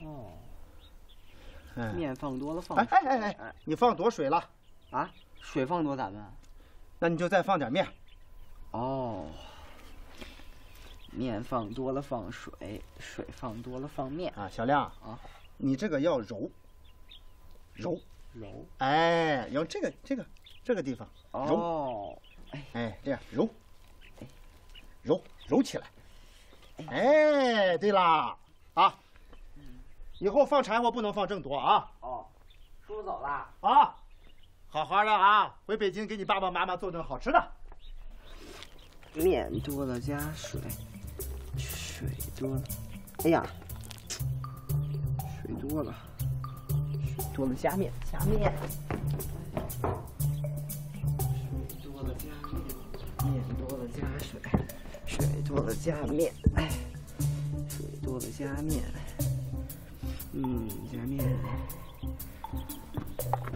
哦。哎面放多了放。哎哎哎哎，你放多水了？啊？水放多咋办？那你就再放点面。哦。面放多了放水，水放多了放面。啊，小亮啊，你这个要揉，揉揉。哎，用这个这个这个地方揉。哦。哎，这样揉，揉揉起来。哎，对啦，啊，以后放柴火不能放这么多啊。哦，叔走了。啊，好好的啊，回北京给你爸爸妈妈做顿好吃的。面多了加水，水多了，哎呀，水多了，水多了加面，加面，水多了加面，面多了加水，水多了加面，哎，水多了加面，嗯，加面，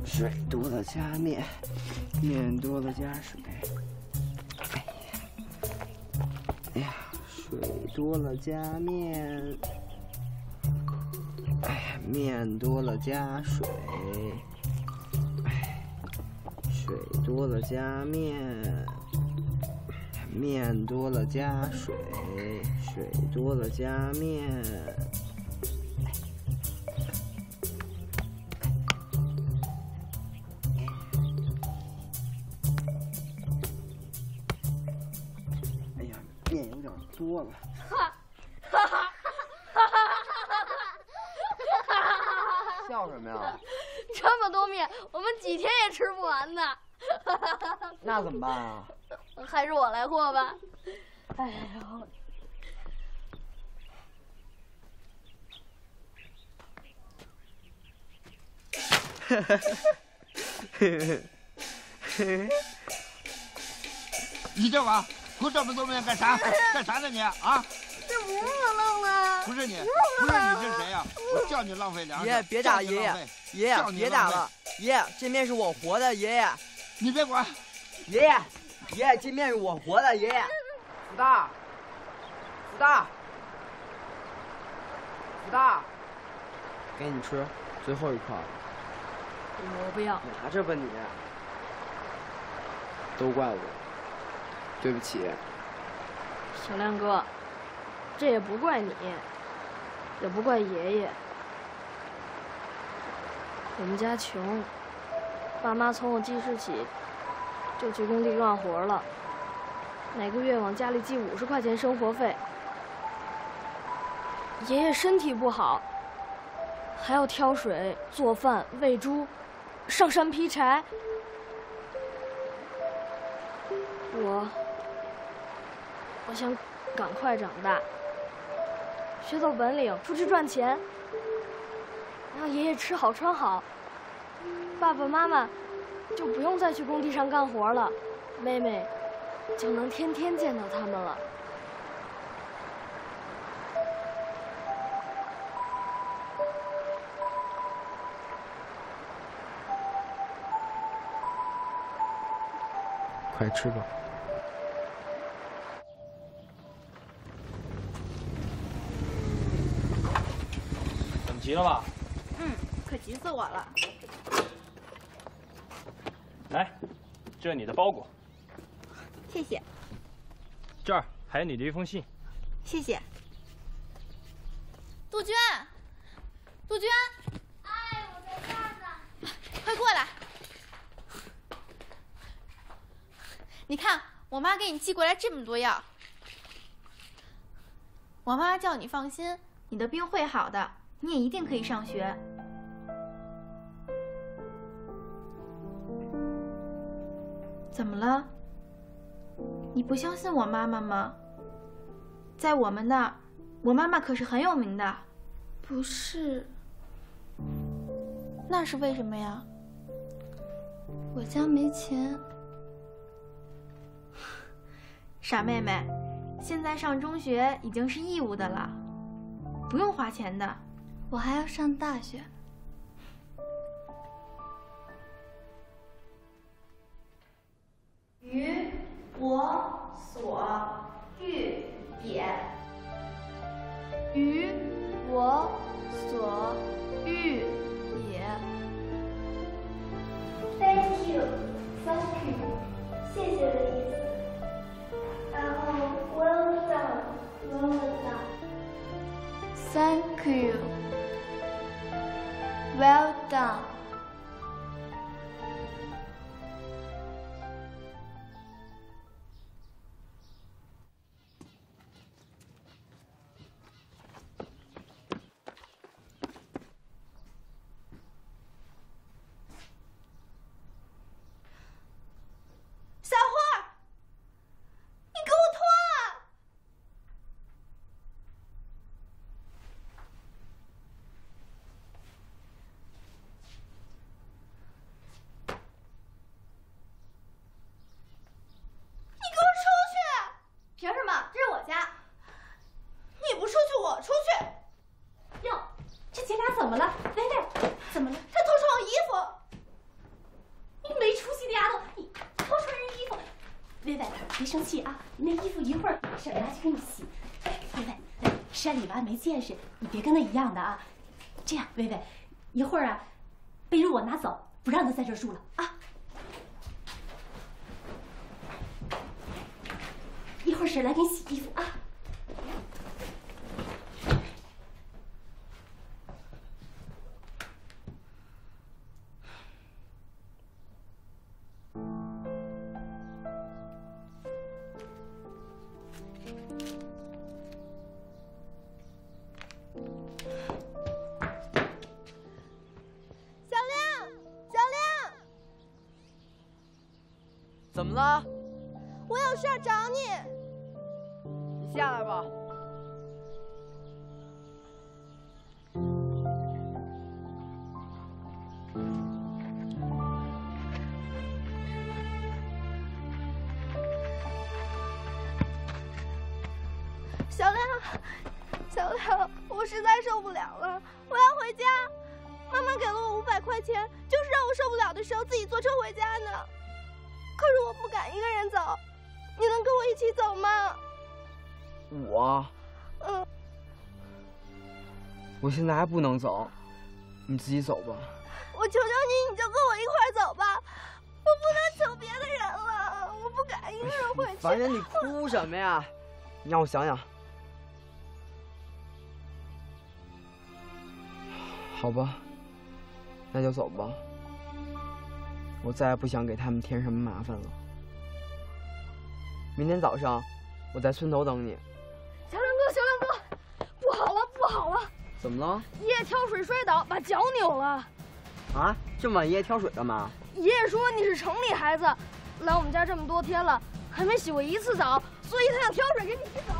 水多了加面，面多了加水。哎呀，水多了加面，哎呀，面多了加水，哎，水多了加面，面多了加水，水多了加面。点多了。笑什么呀？这么多面，我们几天也吃不完呢。那怎么办啊？还是我来和吧。哎呦，你这娃和这么多面干啥？干啥呢你啊？这不是我弄的。不是你，不是你是谁呀？我叫你浪费粮食，爷爷别打，爷爷爷爷别打了，爷爷这面是我活的，爷爷你别管，爷爷爷爷这面是我活的，爷爷福大福大福大，给你吃最后一块，我不要。拿着吧你。都怪我，对不起。小亮哥，这也不怪你，也不怪爷爷。我们家穷，爸妈从我记事起就去工地干活了，每个月往家里寄五十块钱生活费。爷爷身体不好，还要挑水、做饭、喂猪、上山劈柴。我，我想赶快长大，学到本领，出去赚钱，让爷爷吃好穿好，爸爸妈妈就不用再去工地上干活了，妹妹就能天天见到他们了。快吃吧。等齐了吧？嗯，可急死我了。来，这是你的包裹，谢谢，这儿还有你的一封信。谢谢。杜鹃，杜鹃，哎，我在这儿呢。快过来！你看，我妈给你寄过来这么多药。我妈叫你放心，你的病会好的，你也一定可以上学。怎么了？你不相信我妈妈吗？在我们那儿，我妈妈可是很有名的。不是。那是为什么呀？我家没钱。傻妹妹，现在上中学已经是义务的了，不用花钱的。我还要上大学。于我所欲也。于我所欲也。Thank you, thank you，谢谢的意思。然后 well done, well done。Thank you. Well done. 山里娃没见识，你别跟他一样的啊。这样，薇薇，一会儿啊，被褥我拿走，不让他在这儿住了啊。一会儿婶来给你洗衣服啊。找你。你下来吧。小亮，小亮，我实在受不了了，我要回家。妈妈给了我五百块钱，就是让我受不了的时候自己坐车回家呢。起走吗？我，嗯，我现在还不能走，你自己走吧。我求求你，你就跟我一块儿走吧，我不能求别的人了，我不敢一个人回去。凡人你哭什么呀？你让我想想。好吧，那就走吧。我再也不想给他们添什么麻烦了。明天早上，我在村头等你。小亮哥，小亮哥，不好了，不好了！怎么了？爷爷挑水摔倒，把脚扭了。啊？这么晚爷爷挑水干嘛？爷爷说你是城里孩子，来我们家这么多天了，还没洗过一次澡，所以他想挑水给你洗澡。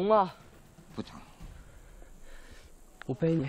疼吗？不疼。我背你。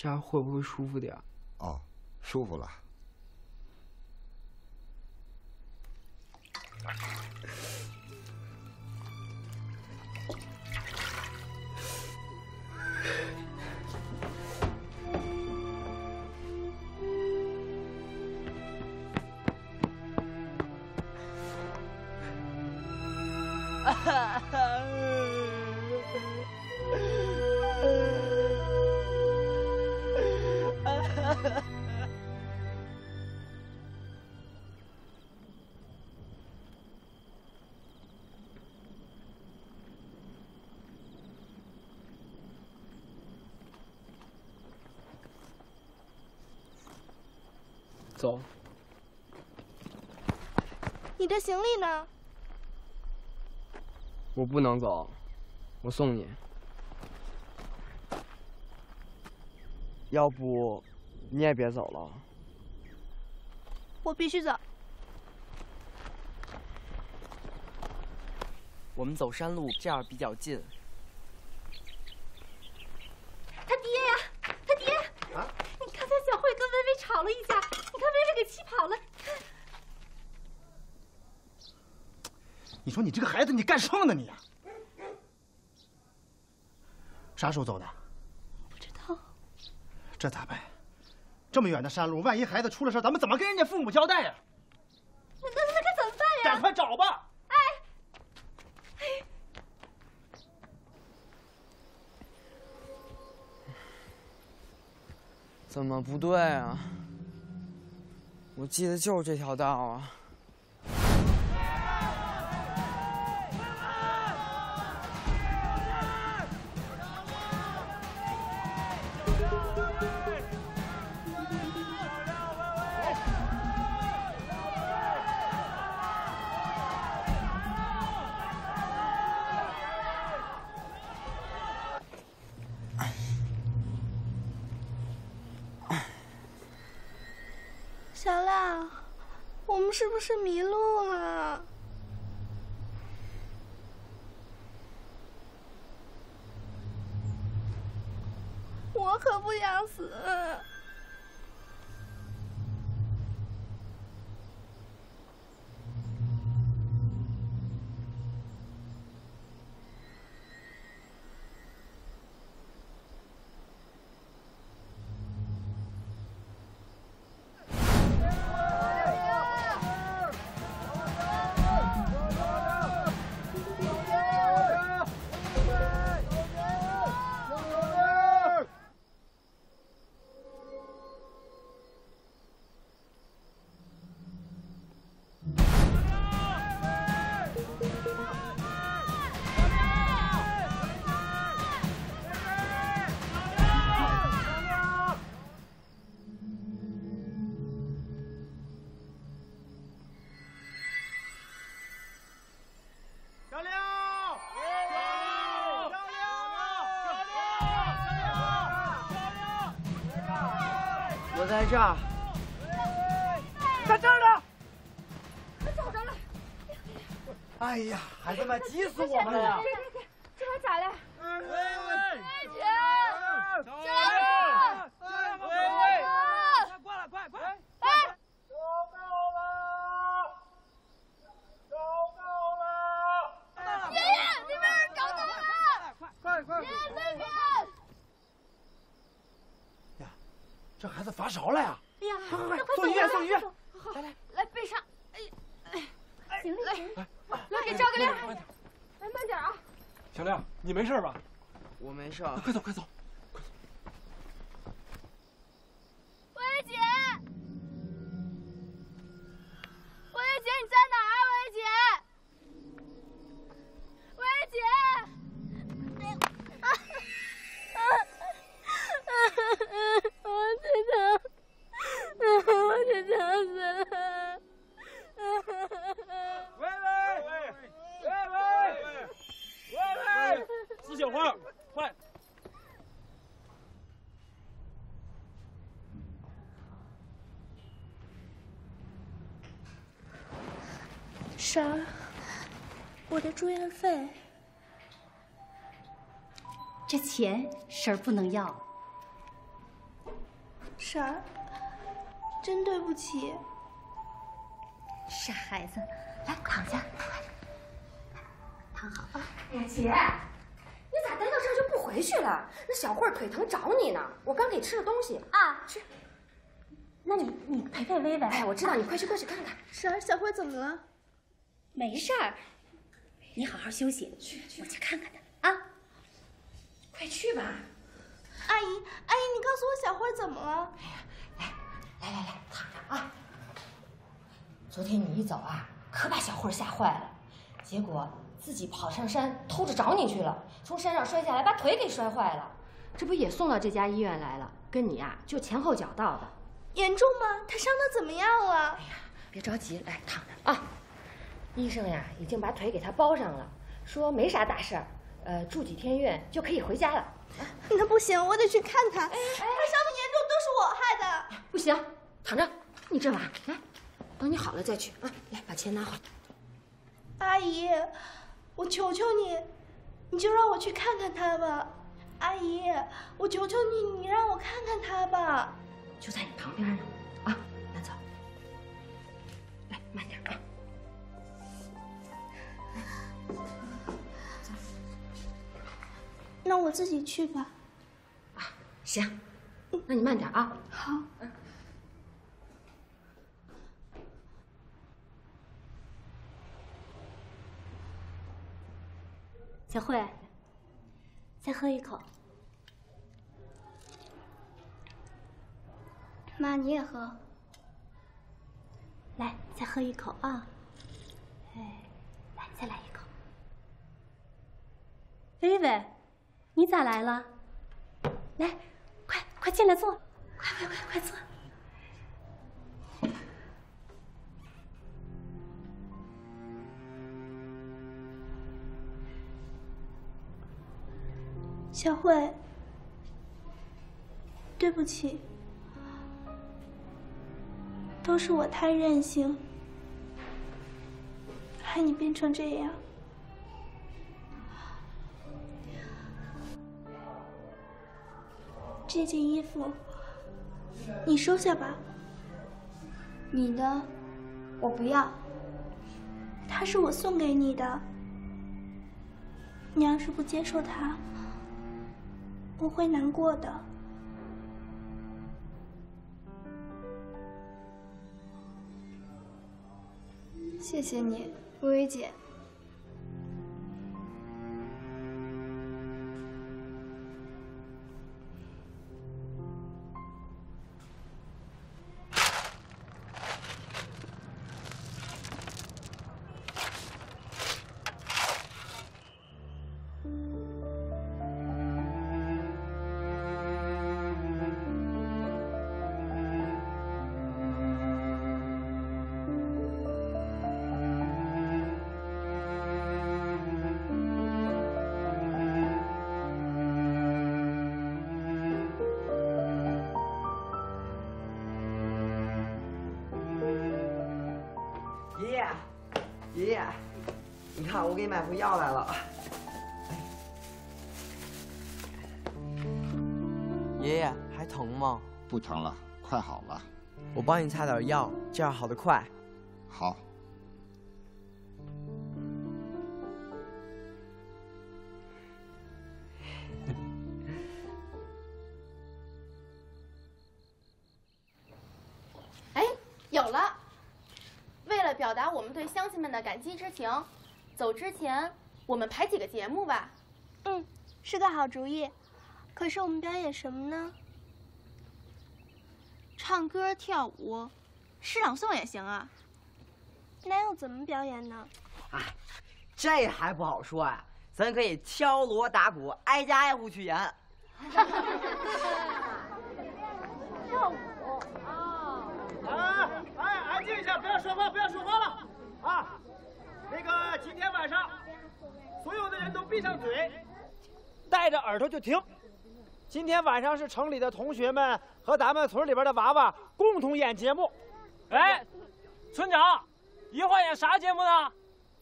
这样会不会舒服点？哦，舒服了。走，你的行李呢？我不能走，我送你。要不，你也别走了。我必须走。我们走山路，这样比较近。他爹呀，他爹！啊！你刚才小慧跟薇薇吵了一架，你看薇薇给气跑了。你这个孩子，你干什么呢你？啥时候走的？不知道。这咋办？这么远的山路，万一孩子出了事，咱们怎么跟人家父母交代呀、那那那该怎么办呀？赶快找吧！怎么不对啊？我记得就是这条道啊。这儿。在这儿呢。找着了！哎呀，孩子们急死我们了呀！这这还咋了？喂喂，姐，小小亮，喂喂，快过来，快快！哎，爷爷，那边人找到了！快快！爷爷那边！这孩子发烧了呀！哎呀，快快快那快送医院送医院好，来来来，背上。哎哎，行李，来，来给赵个亮。来慢点啊！小亮，你没事吧？我没事。快走快走！费。这钱婶儿不能要。婶儿，真对不起。傻孩子，来躺下，躺好啊。哎呀，姐，你咋待到这儿就不回去了？那小慧儿腿疼找你呢，我刚给吃了东西啊。去，那你你陪陪薇薇。哎，我知道，你快去过去看看。婶儿，小慧怎么了？没事儿，你好好休息。去去，我去看看他啊。快去吧。阿姨，阿姨，你告诉我小慧怎么了？来来来，躺着啊。昨天你一走啊，可把小慧吓坏了，结果自己跑上山偷着找你去了，从山上摔下来，把腿给摔坏了。这不也送到这家医院来了？跟你呀、就前后脚到的。严重吗？她伤的怎么样了？哎呀，别着急，来躺着啊。医生呀，已经把腿给他包上了，说没啥大事儿，呃，住几天院就可以回家了。那不行，我得去看看，哎、他伤的严重，都是我害的。不行，躺着，你这娃来，等你好了再去啊。来，把钱拿回来。阿姨，我求求你，你就让我去看看他吧。阿姨，我求求你，你让我看看他吧。就在你旁边呢，那我自己去吧。啊行，那你慢点啊。好。小慧，再喝一口。妈，你也喝。来，再喝一口啊！哎，来，再来一口。薇薇，你咋来了？来，快快进来坐，快快快快坐。小慧，对不起，都是我太任性，害你变成这样。这件衣服你收下吧，你的我不要，它是我送给你的，你要是不接受它。我会难过的。谢谢你，薇薇姐。药来了。爷爷还疼吗？不疼了，快好了。我帮你擦点药，这样好得快。好。哎，有了！为了表达我们对乡亲们的感激之情，走之前我们排几个节目吧。嗯，是个好主意。可是我们表演什么呢？唱歌、跳舞、诗朗诵也行啊。那要怎么表演呢？哎，这还不好说呀、咱可以敲锣打鼓，挨家挨户去演。跳舞啊！哎哎，安静一下，不要说话，不要说话了啊！上所有的人都闭上嘴，带着耳朵就听。今天晚上是城里的同学们和咱们村里边的娃娃共同演节目。哎，村长，一会儿演啥节目呢？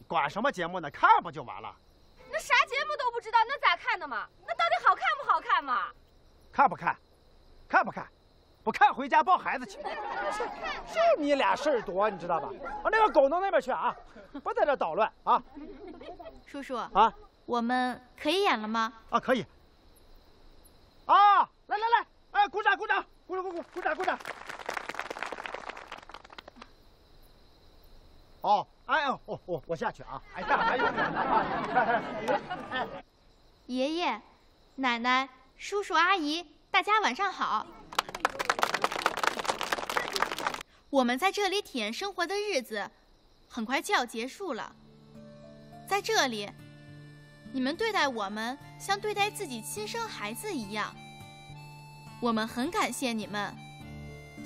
管什么节目呢？看不就完了？那啥节目都不知道，那咋看的嘛？那到底好看不好看嘛？看不看？看不看？不看回家抱孩子去。就你俩事儿多，你知道吧？啊，那个狗弄那边去啊，不在这捣乱啊！叔叔啊，我们可以演了吗？啊，可以。啊，来来来，哎，鼓掌鼓掌，鼓掌鼓鼓鼓掌鼓掌。哦，哎呦，我我我下去啊！哎呀，还有啊！爷爷、奶奶、叔叔、阿姨，大家晚上好。我们在这里体验生活的日子，很快就要结束了。在这里，你们对待我们像对待自己亲生孩子一样，我们很感谢你们，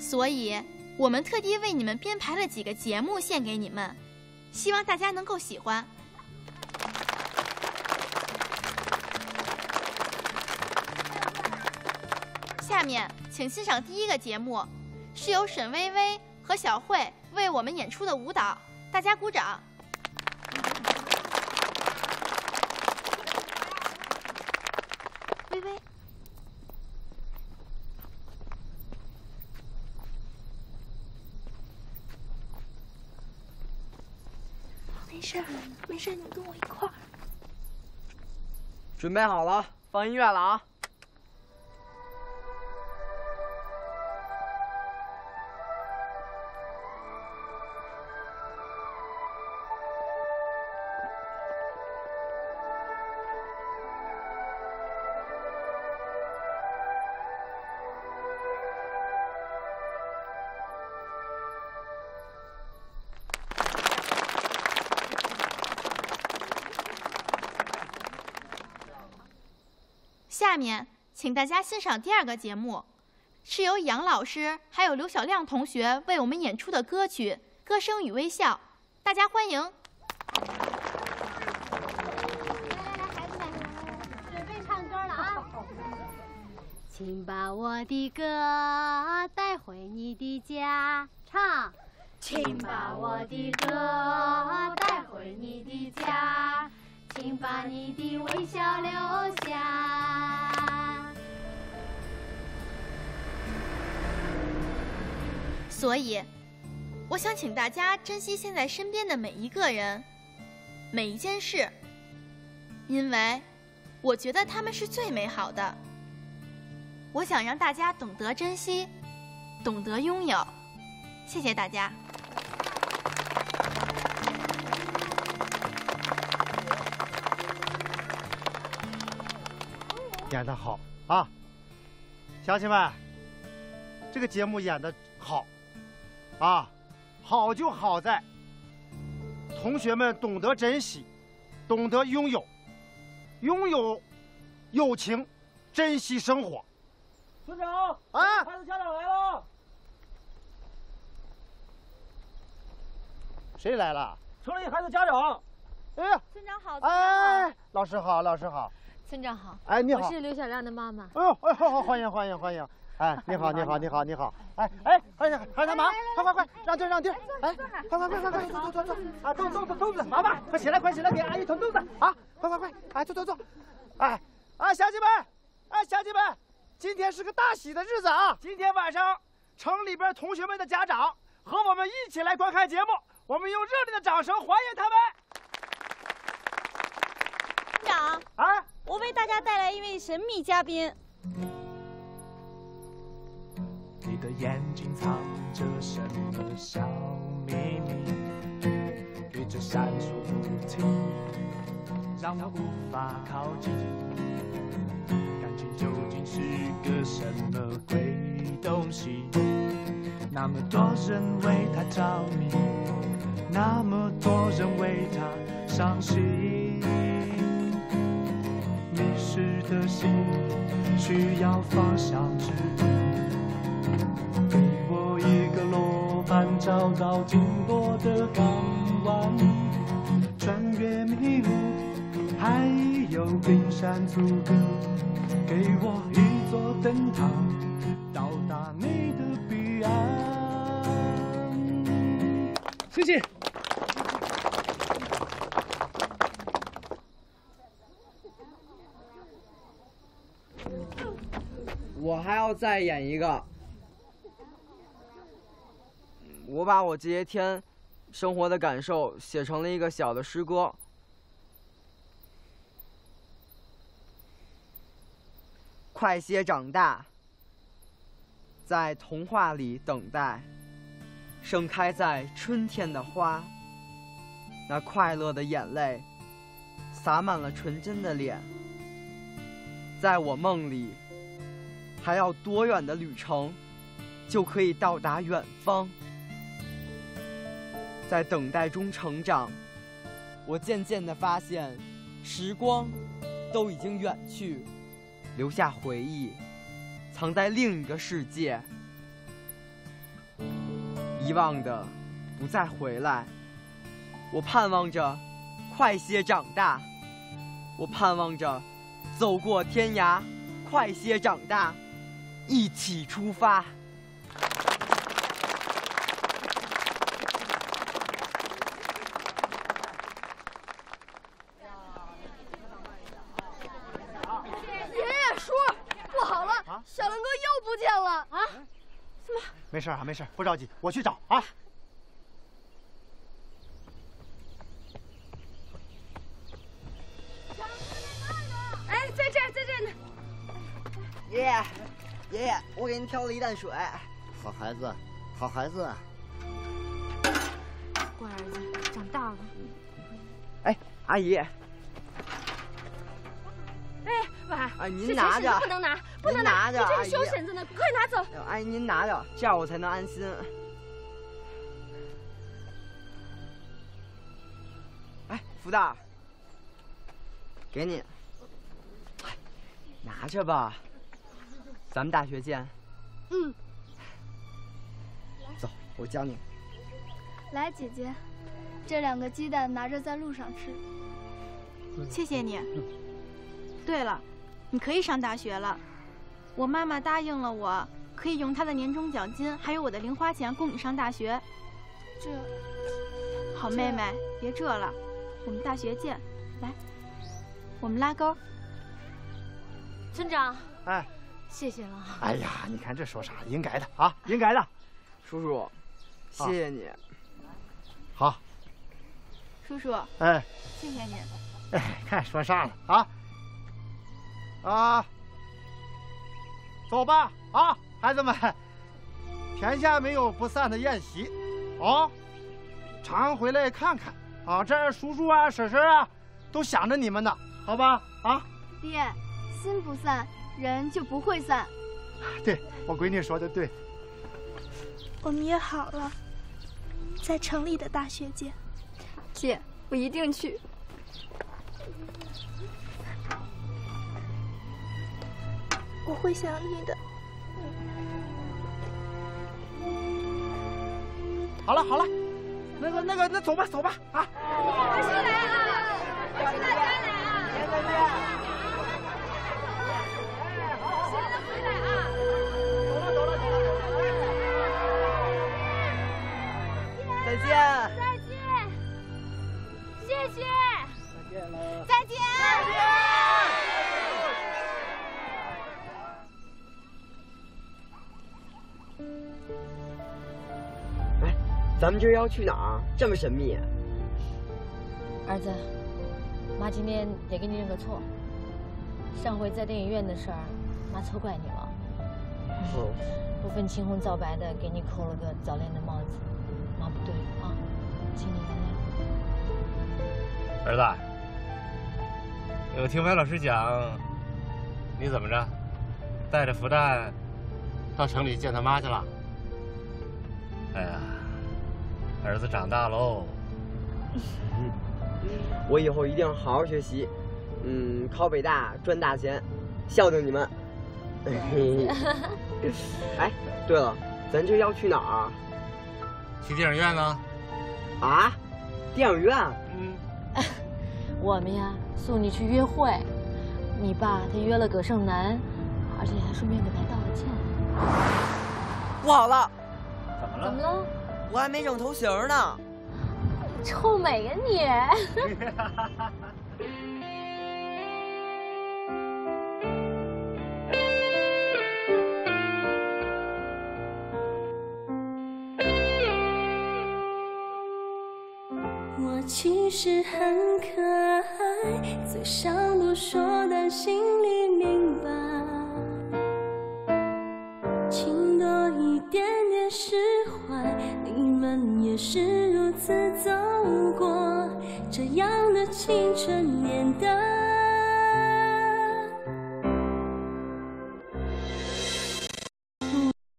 所以我们特地为你们编排了几个节目献给你们，希望大家能够喜欢。下面，请欣赏第一个节目，是由沈薇薇和小慧为我们演出的舞蹈，大家鼓掌。微微，没事儿，没事儿，你跟我一块儿。准备好了，放音乐了啊！面，请大家欣赏第二个节目，是由杨老师还有刘小亮同学为我们演出的歌曲《歌声与微笑》，大家欢迎。准备唱歌了啊！请把我的歌带回你的家，唱。请把我的歌带回你的家，请把你的微笑留下。所以，我想请大家珍惜现在身边的每一个人，每一件事，因为我觉得他们是最美好的。我想让大家懂得珍惜，懂得拥有。谢谢大家。演得好啊！乡亲们，这个节目演得好啊，好就好在同学们懂得珍惜，懂得拥有，拥有友情，珍惜生活。村长，啊，孩子家长来了。谁来了？城里孩子家长。哎呀，村长好，哎，老师好，老师好。村长好，哎你好我是刘小亮的妈妈。哎呦，哎，好好，欢迎欢迎欢迎！哎，你好，你好，你好，你好！哎哎，快点，快点忙，快快快，让地让地！哎，快快快快快，坐坐坐坐！啊，凳凳子凳子，妈妈，快起来快起来，给阿姨腾凳子啊！快快快，哎，坐坐坐！哎，啊，乡亲们，哎，乡亲们，今天是个大喜的日子啊！今天晚上，城里边同学们的家长和我们一起来观看节目，我们用热烈的掌声欢迎他们！村长啊，我为大家带来一位神秘嘉宾。什么小秘密？一直闪烁不停，让我无法靠近。感情究竟是个什么鬼东西？那么多人为它着迷，那么多人为它伤心。迷失的心需要方向指引。罗盘，找到经过的港湾，穿越迷雾，还有冰山阻隔。给我一座灯塔，到达你的彼岸。谢谢。我还要再演一个。我把我这些天生活的感受写成了一个小的诗歌。快些长大，在童话里等待盛开在春天的花。那快乐的眼泪洒满了纯真的脸。在我梦里，还要多远的旅程，就可以到达远方？在等待中成长，我渐渐地发现，时光都已经远去，留下回忆，藏在另一个世界。遗忘的不再回来，我盼望着快些长大，我盼望着走过天涯，快些长大，一起出发。爷爷叔，不好了，小亮哥又不见了啊！怎么？没事啊，没事，不着急，我去找啊。哎，在这儿，在这儿呢。爷爷，爷爷，我给您挑了一担水。好孩子，好孩子。乖儿子，长大了。哎，阿姨，哎，您拿着，不能拿，不能您拿这是休闲着呢，快拿走。阿姨，您拿着，这样我才能安心。哎，福大，给你。拿着吧，咱们大学见。嗯，走，我教你。来，姐姐，这两个鸡蛋拿着在路上吃。谢谢你。对了，你可以上大学了。我妈妈答应了我，可以用她的年终奖金还有我的零花钱供你上大学。这，好妹妹，别这了，我们大学见。来，我们拉钩。村长，哎，谢谢了。哎呀，你看这说啥？应该的啊，应该的。叔叔，谢谢你。好。叔叔。哎。谢谢你。哎，看说啥了啊？啊，走吧啊，孩子们，天下没有不散的宴席，啊，常回来看看啊，这儿叔叔啊、婶婶啊，都想着你们呢，好吧？啊，爹，心不散，人就不会散。对我闺女说的对。我们约好了，在城里的大学见。姐，我一定去。我会想你的。好了好了，那个那个那走吧走吧啊！快进来啊！快进来来啊！再见。现在回来啊！走了走了走了。再见。再见。咱们今儿要去哪儿？这么神秘。儿子，妈今天得给你认个错。上回在电影院的事儿，妈错怪你了。哦。不分青红皂白的给你扣了个早恋的帽子，妈不对啊，请你原谅。儿子，我听白老师讲，你怎么着，带着福蛋到城里见他妈去了？哎呀，儿子长大喽。我以后一定好好学习，嗯，考北大赚大钱，孝敬你们。哎，对了，咱这要去哪儿啊？去电影院呢。啊？电影院？嗯。我们呀，送你去约会。你爸他约了葛胜男，而且还顺便给他道了歉。不好了！怎么了？怎么了？我还没整头型呢。臭美呀你！我其实很可爱，嘴上不说，但心里明白。一点点释怀，你们也是如此走过这样的青春年代，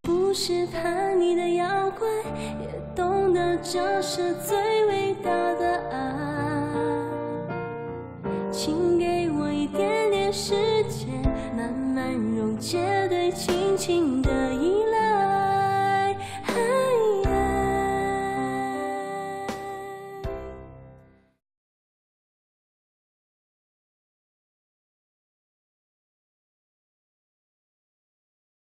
不是叛逆的妖怪，也懂得这是最伟大的爱。请给我一点点时间，慢慢溶解对亲情的。